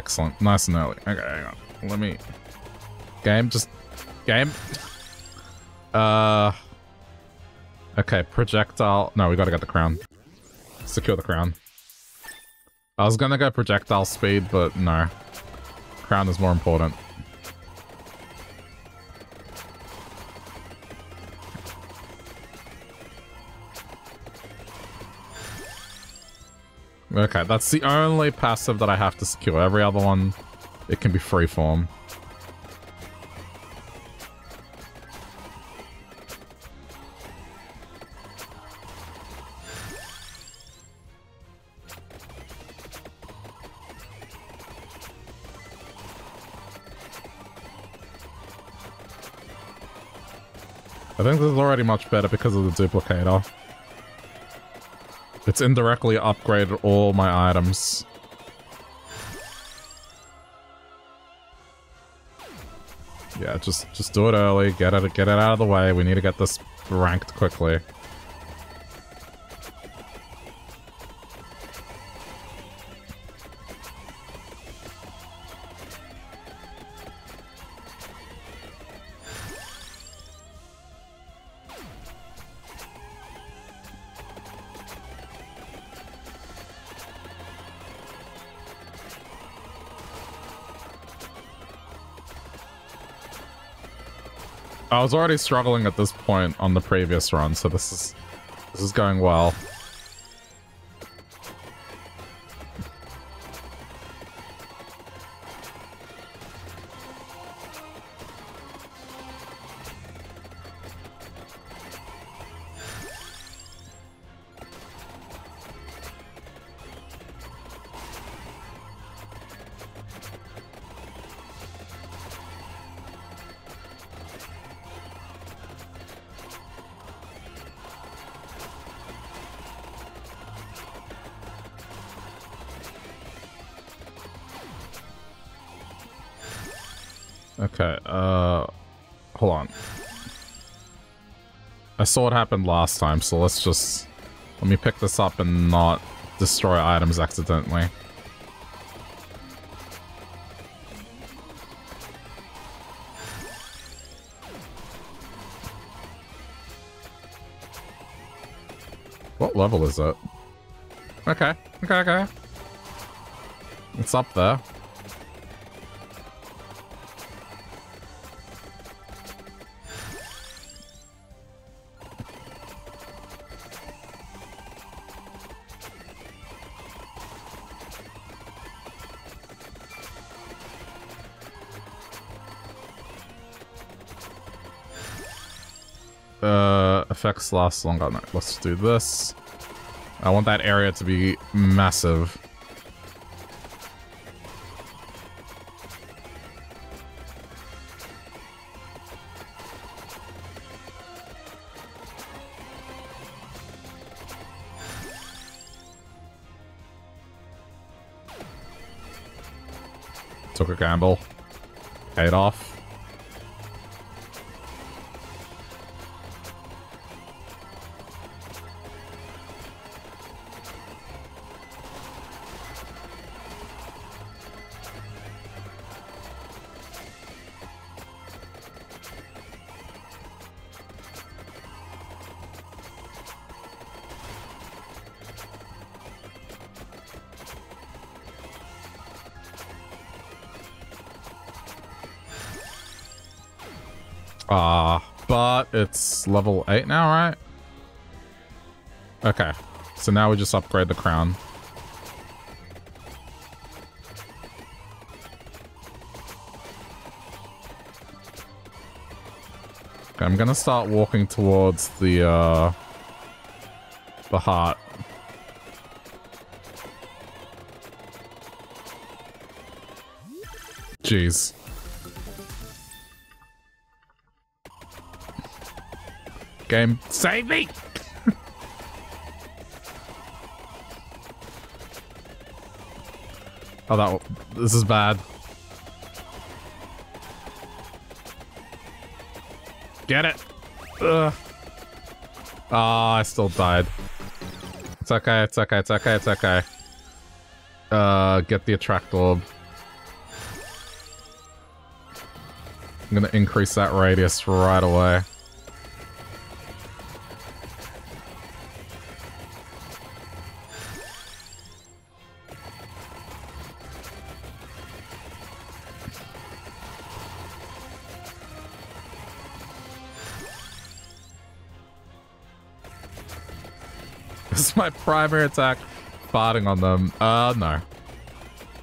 Excellent. Nice and early. Okay, hang on. Let me... Game, just... Game. Uh... Okay, projectile... No, we gotta get the crown. Secure the crown. I was gonna go projectile speed, but no. Crown is more important. Okay, that's the only passive that I have to secure. Every other one, it can be freeform. I think this is already much better because of the duplicator. It's indirectly upgraded all my items. Yeah, just just do it early. Get it get it out of the way. We need to get this ranked quickly. I was already struggling at this point on the previous run, so this is this is going well. Saw what happened last time, so let's just... Let me pick this up and not destroy items accidentally. What level is it? Okay, okay, okay. It's up there. Effects last longer. No, let's do this. I want that area to be massive. Took a gamble. Paid off. Ah, but it's level 8 now, right? Okay, so now we just upgrade the crown. Okay, I'm gonna start walking towards the, uh, the heart. Jeez. Game. Save me! Oh, that. This is bad. Get it. Ugh. Ah, I still died. It's okay, it's okay, it's okay, it's okay. Uh, get the attract orb. I'm gonna increase that radius right away. Primary attack. Farting on them. Uh, no.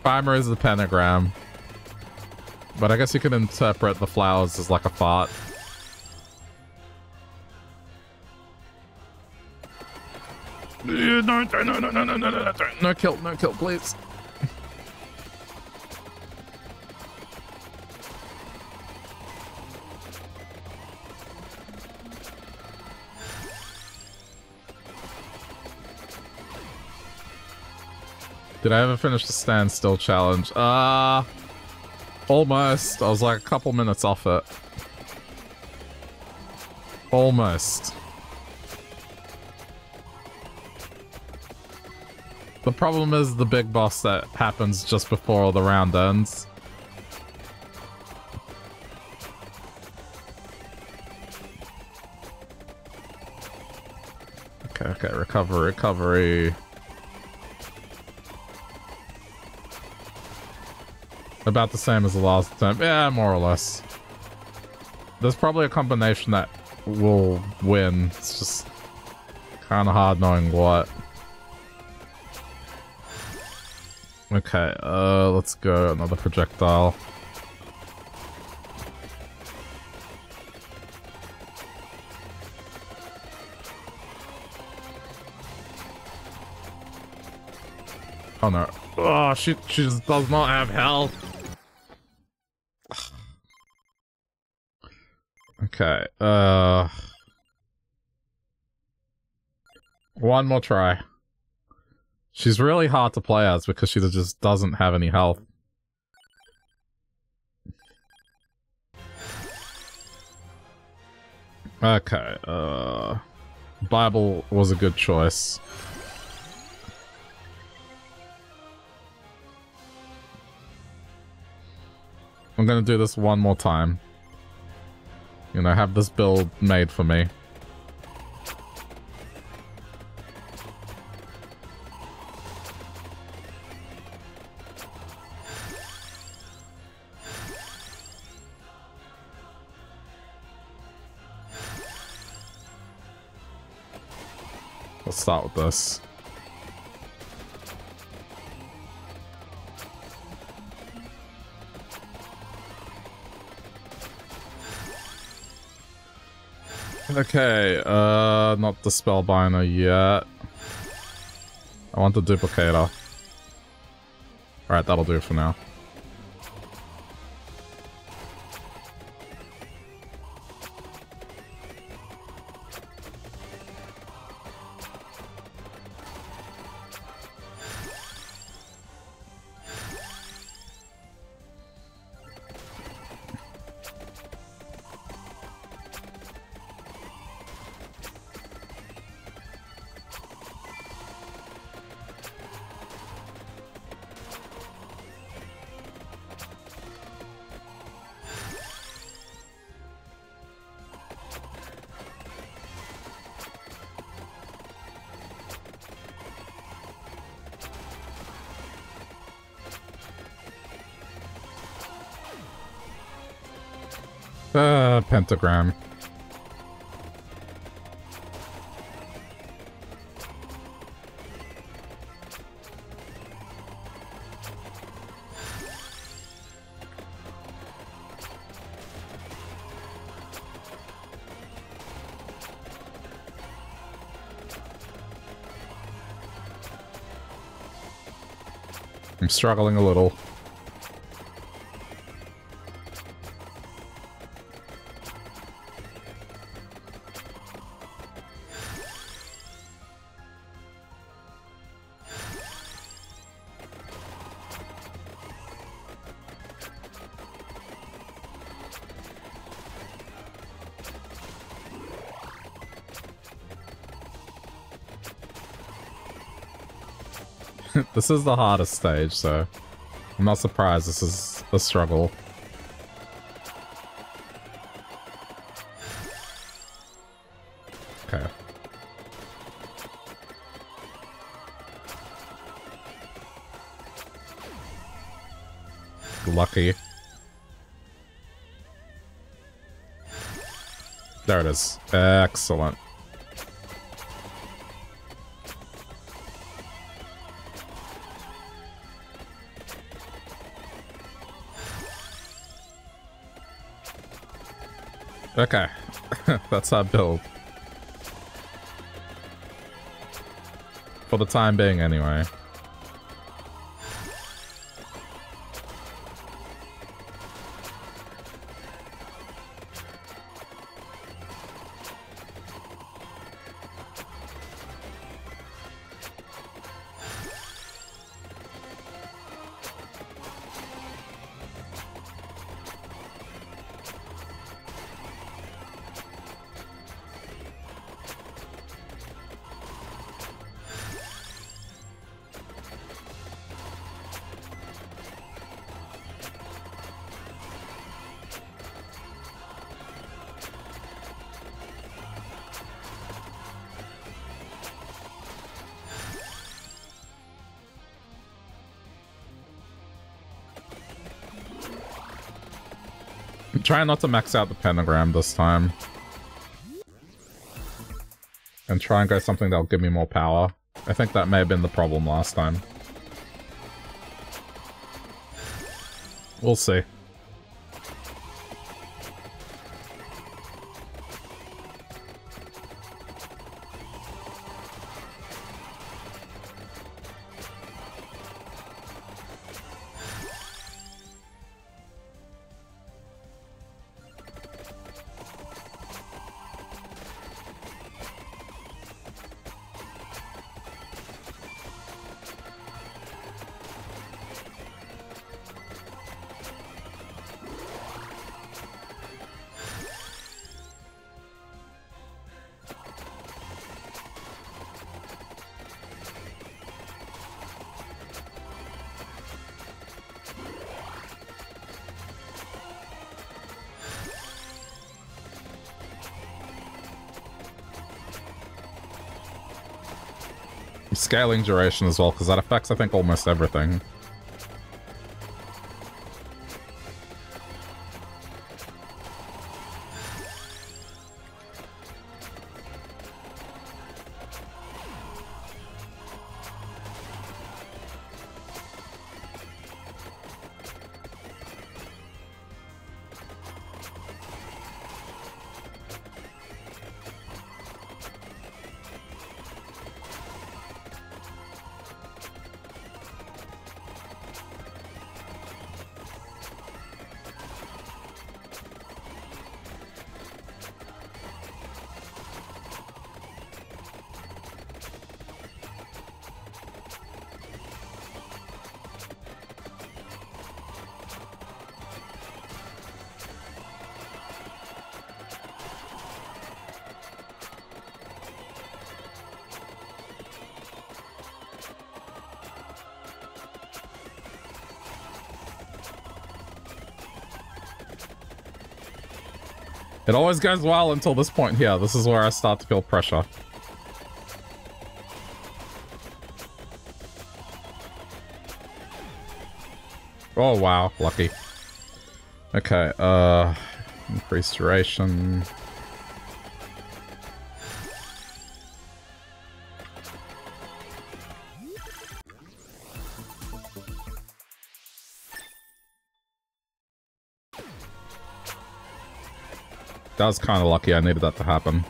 Primary is the pentagram. But I guess you can interpret the flowers as like a fart. No, no, no, no, no, no, no, no, no, no kill, no kill, please. Did I ever finish the standstill challenge? Uh, almost. I was like a couple minutes off it. Almost. The problem is the big boss that happens just before the round ends. Okay, okay, recovery, recovery. About the same as the last time. Yeah, more or less. There's probably a combination that will win. It's just kind of hard knowing what. Okay, uh, let's go another projectile. Oh no. Oh, she, she just does not have health. One more try. She's really hard to play as because she just doesn't have any health. Okay, uh... Bible was a good choice. I'm gonna do this one more time. You know, have this build made for me. Start with this. Okay, uh, not the Spellbinder yet. I want the Duplicator. Alright, that'll do for now. Pentagram. I'm struggling a little. This is the hardest stage, so I'm not surprised this is a struggle. Okay. Lucky. There it is. Excellent. Okay. That's our build. For the time being, anyway. Trying not to max out the pentagram this time. And try and go something that'll give me more power. I think that may have been the problem last time. We'll see. Scaling duration as well, because that affects, I think, almost everything. It always goes well until this point here. This is where I start to feel pressure. Oh, wow. Lucky. Okay, uh... Increased duration... That was kind of lucky. I needed that to happen.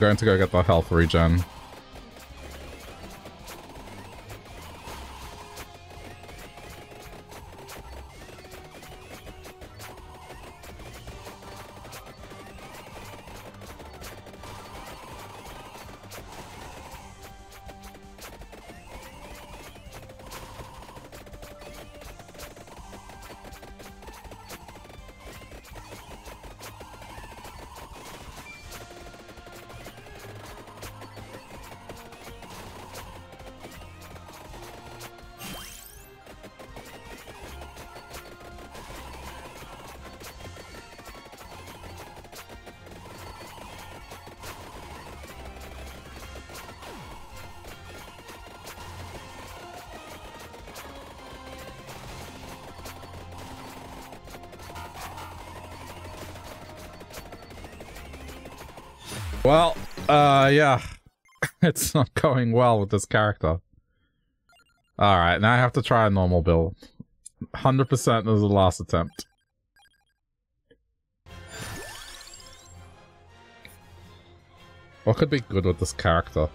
Going to go get the health regen. It's not going well with this character. Alright, now I have to try a normal build. 100% is the last attempt. What could be good with this character?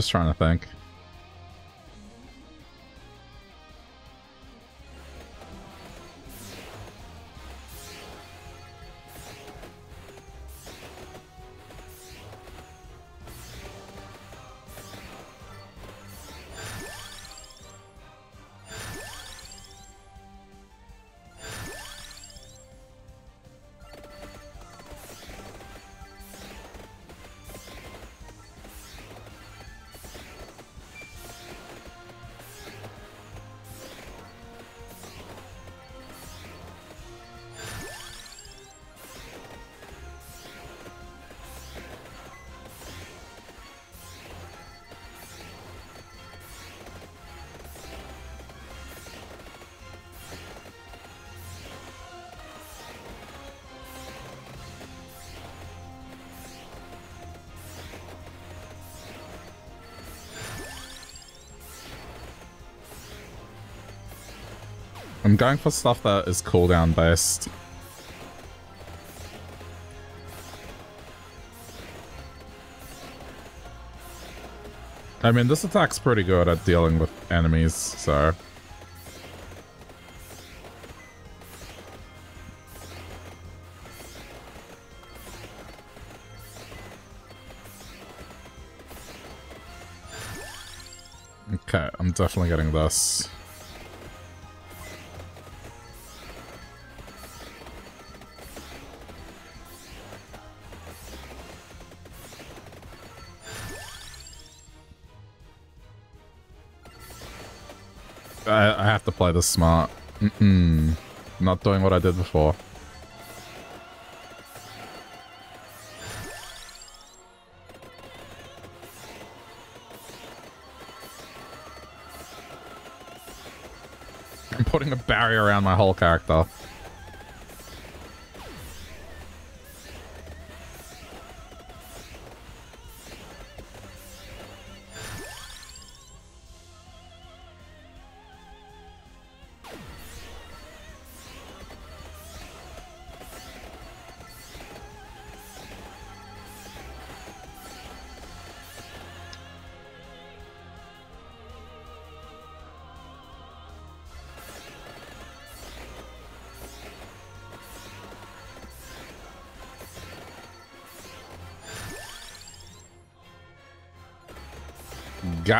Just trying to think. Going for stuff that is cooldown based. I mean, this attack's pretty good at dealing with enemies, so... Okay, I'm definitely getting this. I, I have to play this smart. Mm -mm. Not doing what I did before. I'm putting a barrier around my whole character.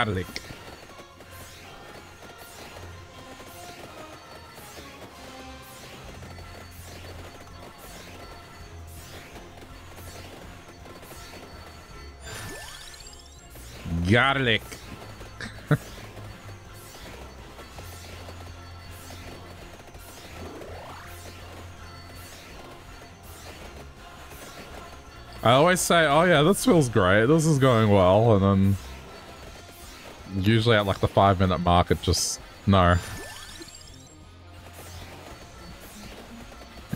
Garlic. Garlic. I always say, oh yeah, this feels great, this is going well, and then usually at like the five minute mark, it just, no.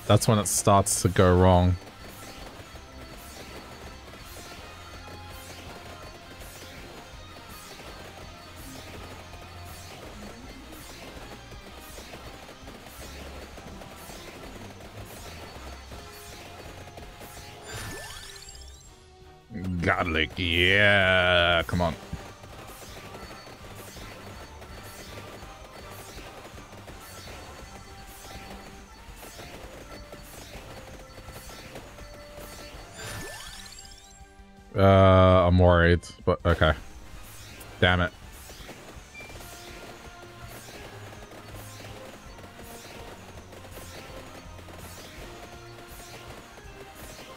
That's when it starts to go wrong. Garlic, yeah, come on. But okay. Damn it.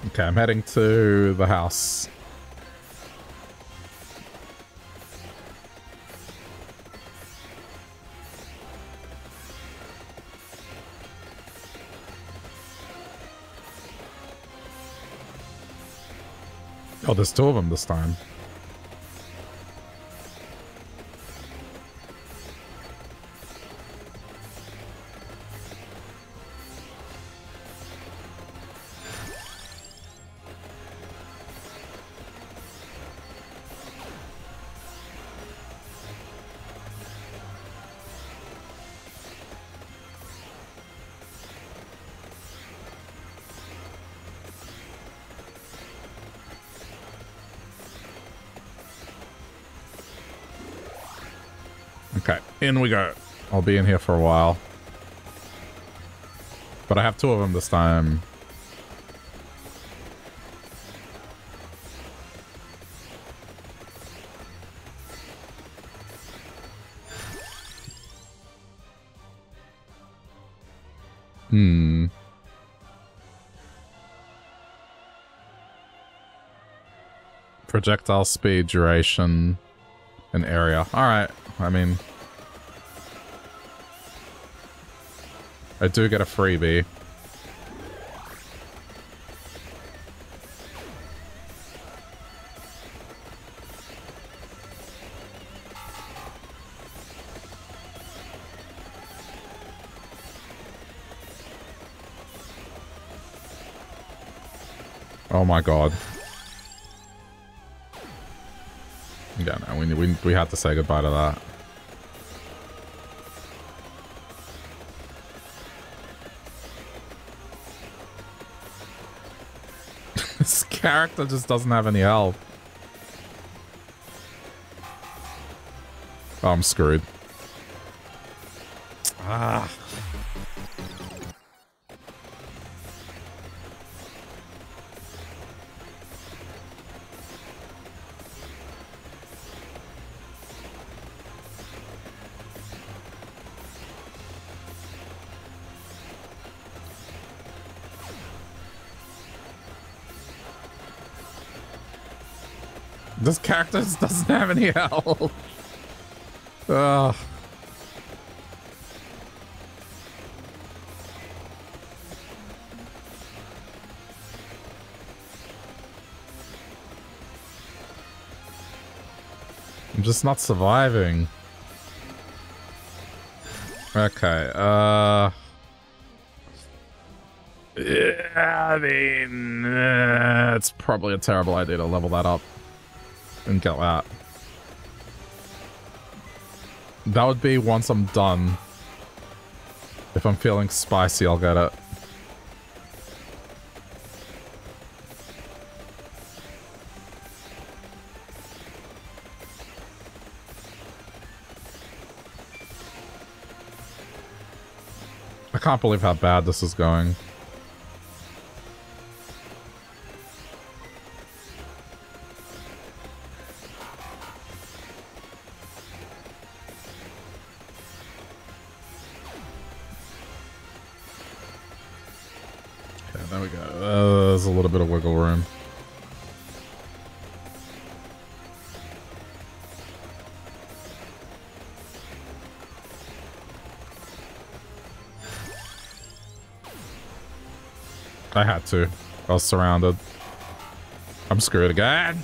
Okay, I'm heading to the house. Oh, there's two of them this time. We go. I'll be in here for a while. But I have two of them this time. Hmm. Projectile speed, duration, and area. Alright, I mean... I do get a freebie. Oh my god. Yeah, no, we, we, we had to say goodbye to that. Character just doesn't have any health. Oh, I'm screwed. Character doesn't have any health. Ugh. I'm just not surviving. Okay, uh... Yeah, I mean, uh, it's probably a terrible idea to level that up and get that. That would be once I'm done. If I'm feeling spicy, I'll get it. I can't believe how bad this is going. Had. I was surrounded. I'm screwed again.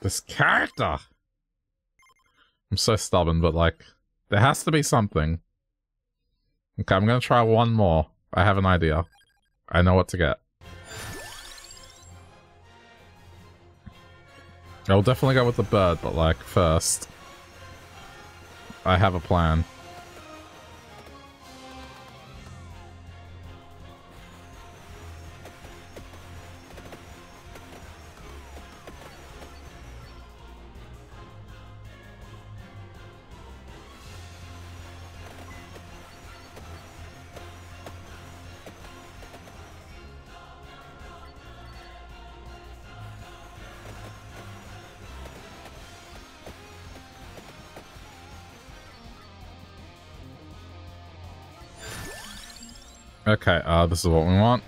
This character. I'm so stubborn, but like, there has to be something. Okay, I'm gonna try one more. I have an idea. I know what to get. I'll definitely go with the bird, but like, first. I have a plan. Okay, uh, this is what we want.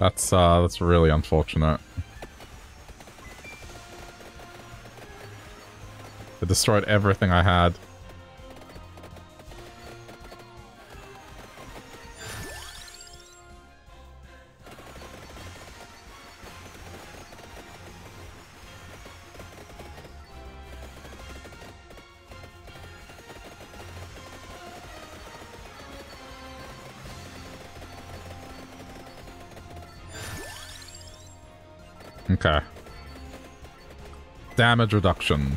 That's, uh, that's really unfortunate. It destroyed everything I had. Damage reduction.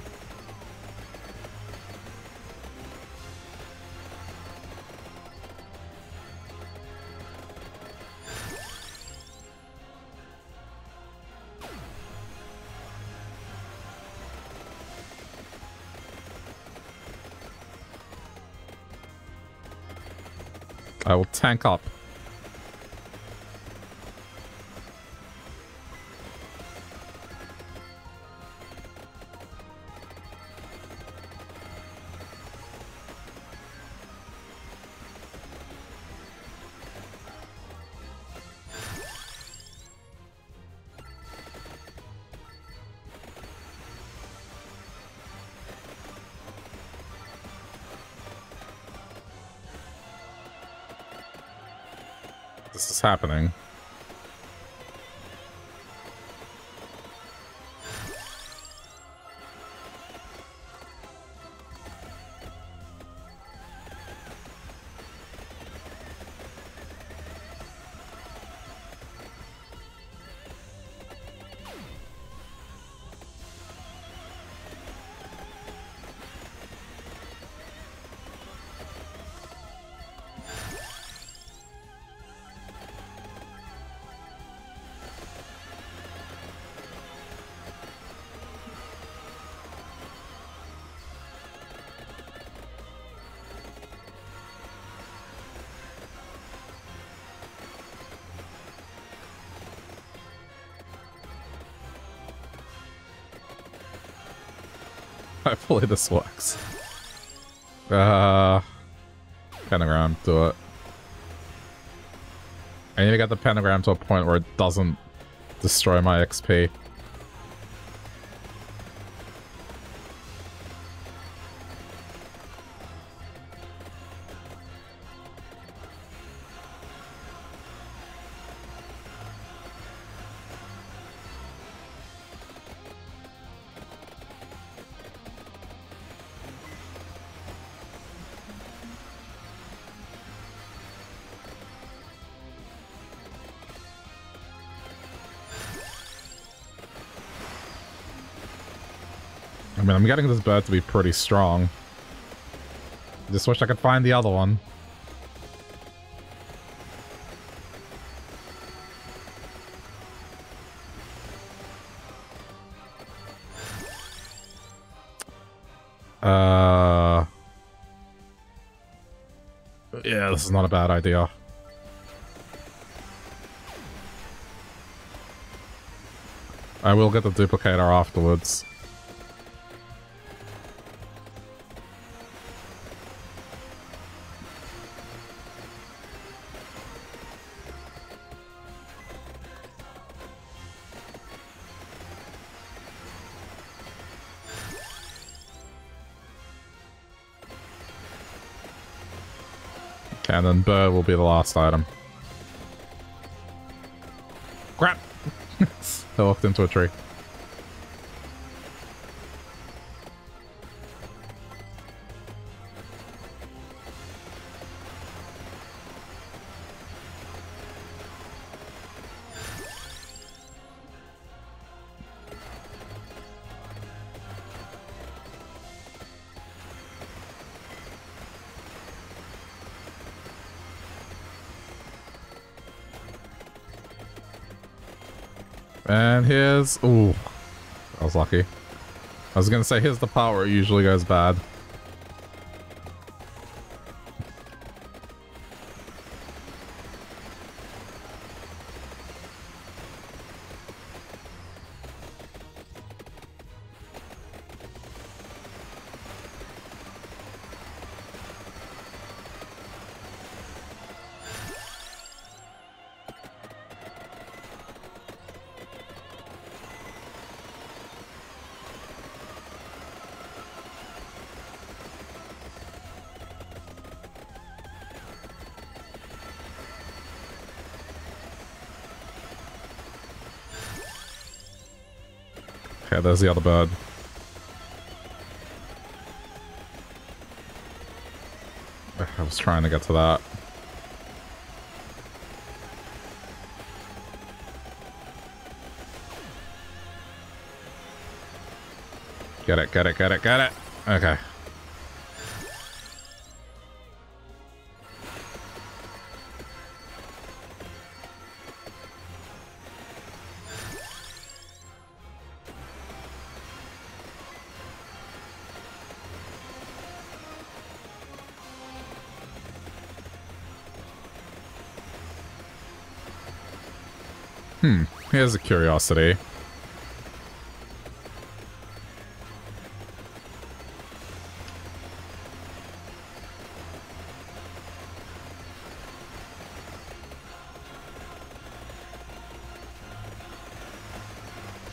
I will tank up. Hopefully this works. Uh, pentagram, do it. I need to get the pentagram to a point where it doesn't destroy my XP. Mean, I'm getting this bird to be pretty strong. Just wish I could find the other one. Uh... Yeah, this is not a bad idea. I will get the duplicator afterwards. And then bird will be the last item. Crap! I walked into a tree. Here's... Ooh. I was lucky. I was gonna say, here's the part where it usually goes bad. there's the other bird. I was trying to get to that. Get it, get it, get it, get it. Okay. A curiosity.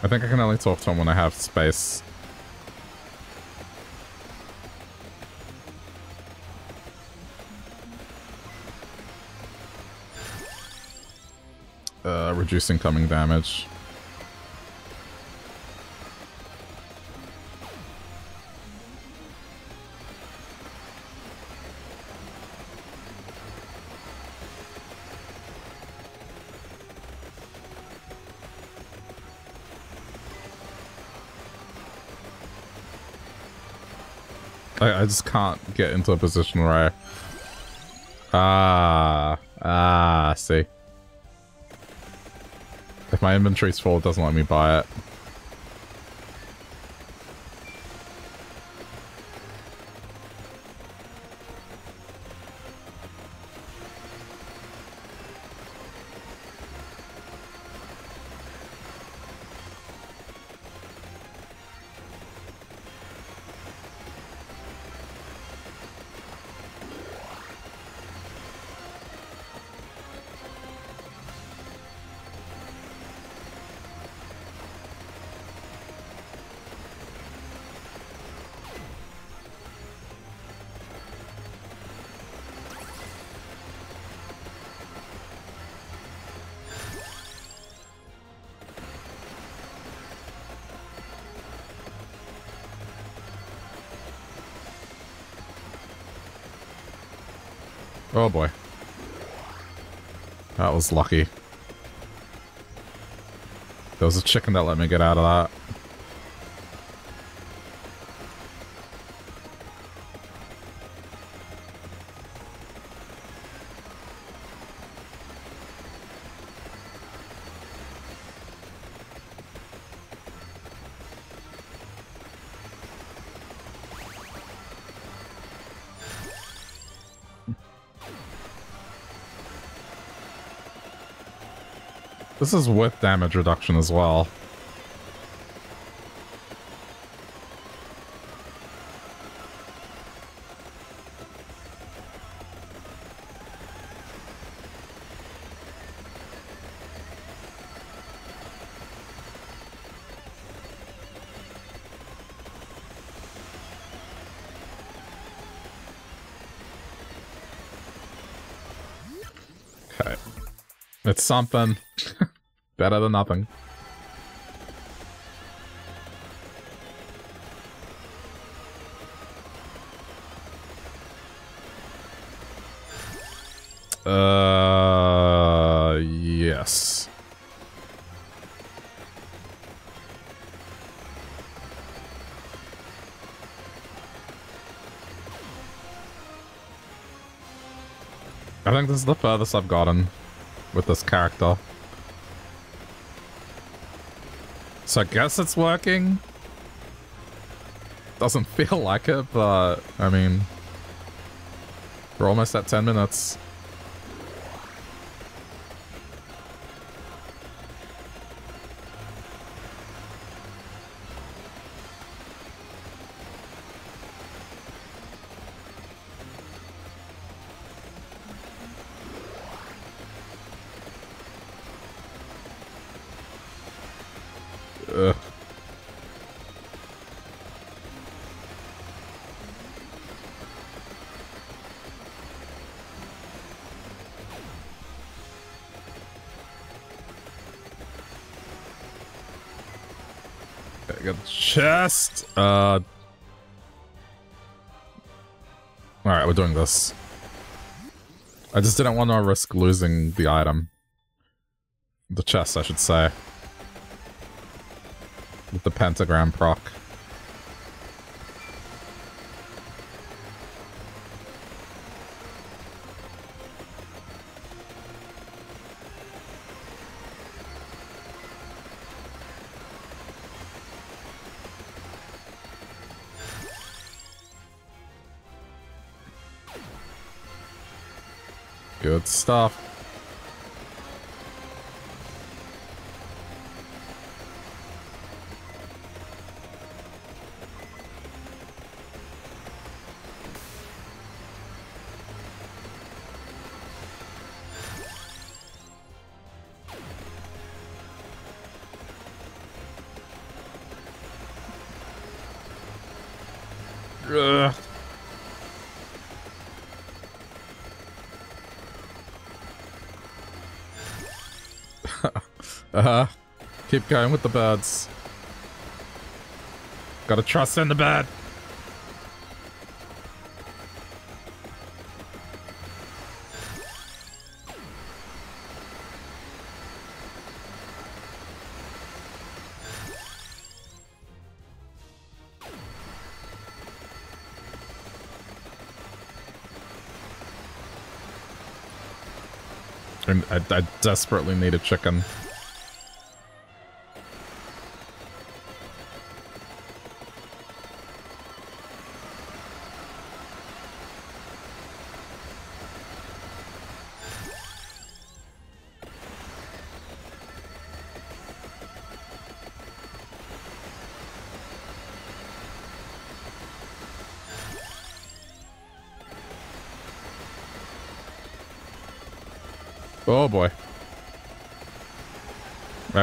I think I can only talk to him when I have space. Reduce incoming damage. I, I just can't get into a position where I... Ah, ah, see. If my inventory's full, it doesn't let me buy it. Oh boy. That was lucky. There was a chicken that let me get out of that. This is with damage reduction as well. Something. Better than nothing. Uh, yes. I think this is the furthest I've gotten with this character. So I guess it's working. Doesn't feel like it, but I mean, we're almost at 10 minutes. Uh. All right, we're doing this. I just didn't want to risk losing the item. The chest, I should say with the pentagram proc. Stuff. Ugh. Uh-huh. Keep going with the birds. Gotta trust in the bird. I, I desperately need a chicken.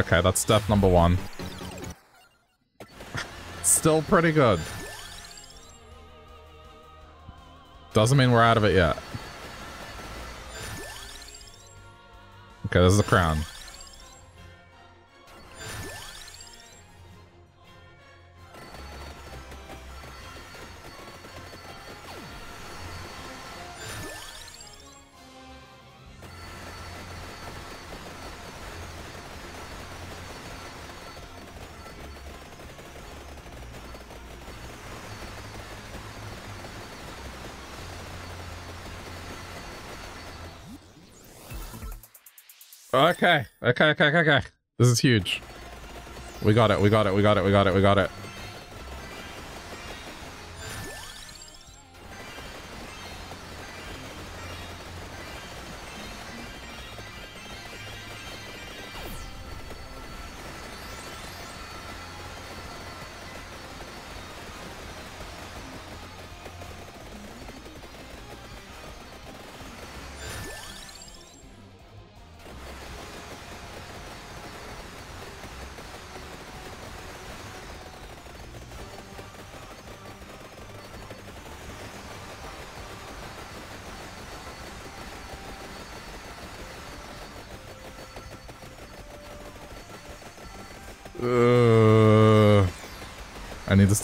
Okay, that's step number one. Still pretty good. Doesn't mean we're out of it yet. Okay, this is the crown. Okay. Okay, okay, okay. This is huge. We got it, we got it, we got it, we got it, we got it.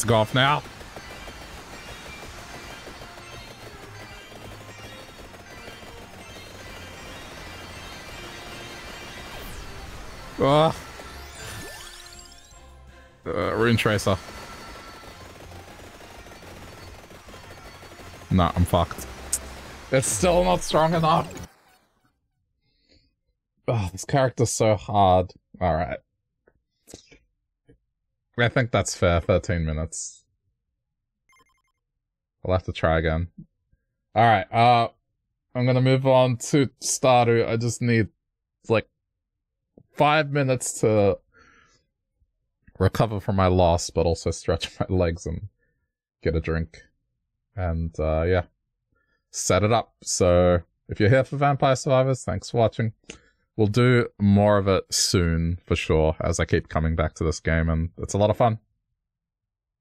I need this to go off now. Ugh. Uh, Rune Tracer. Nah, I'm fucked. It's still not strong enough. Oh, this character's so hard. Alright. I think that's fair, 13 minutes. I'll have to try again. Alright, uh, I'm gonna move on to Stardew. I just need, like, five minutes to recover from my loss, but also stretch my legs and get a drink. And, uh, yeah. Set it up. So, if you're here for Vampire Survivors, thanks for watching. We'll do more of it soon, for sure, as I keep coming back to this game, and it's a lot of fun.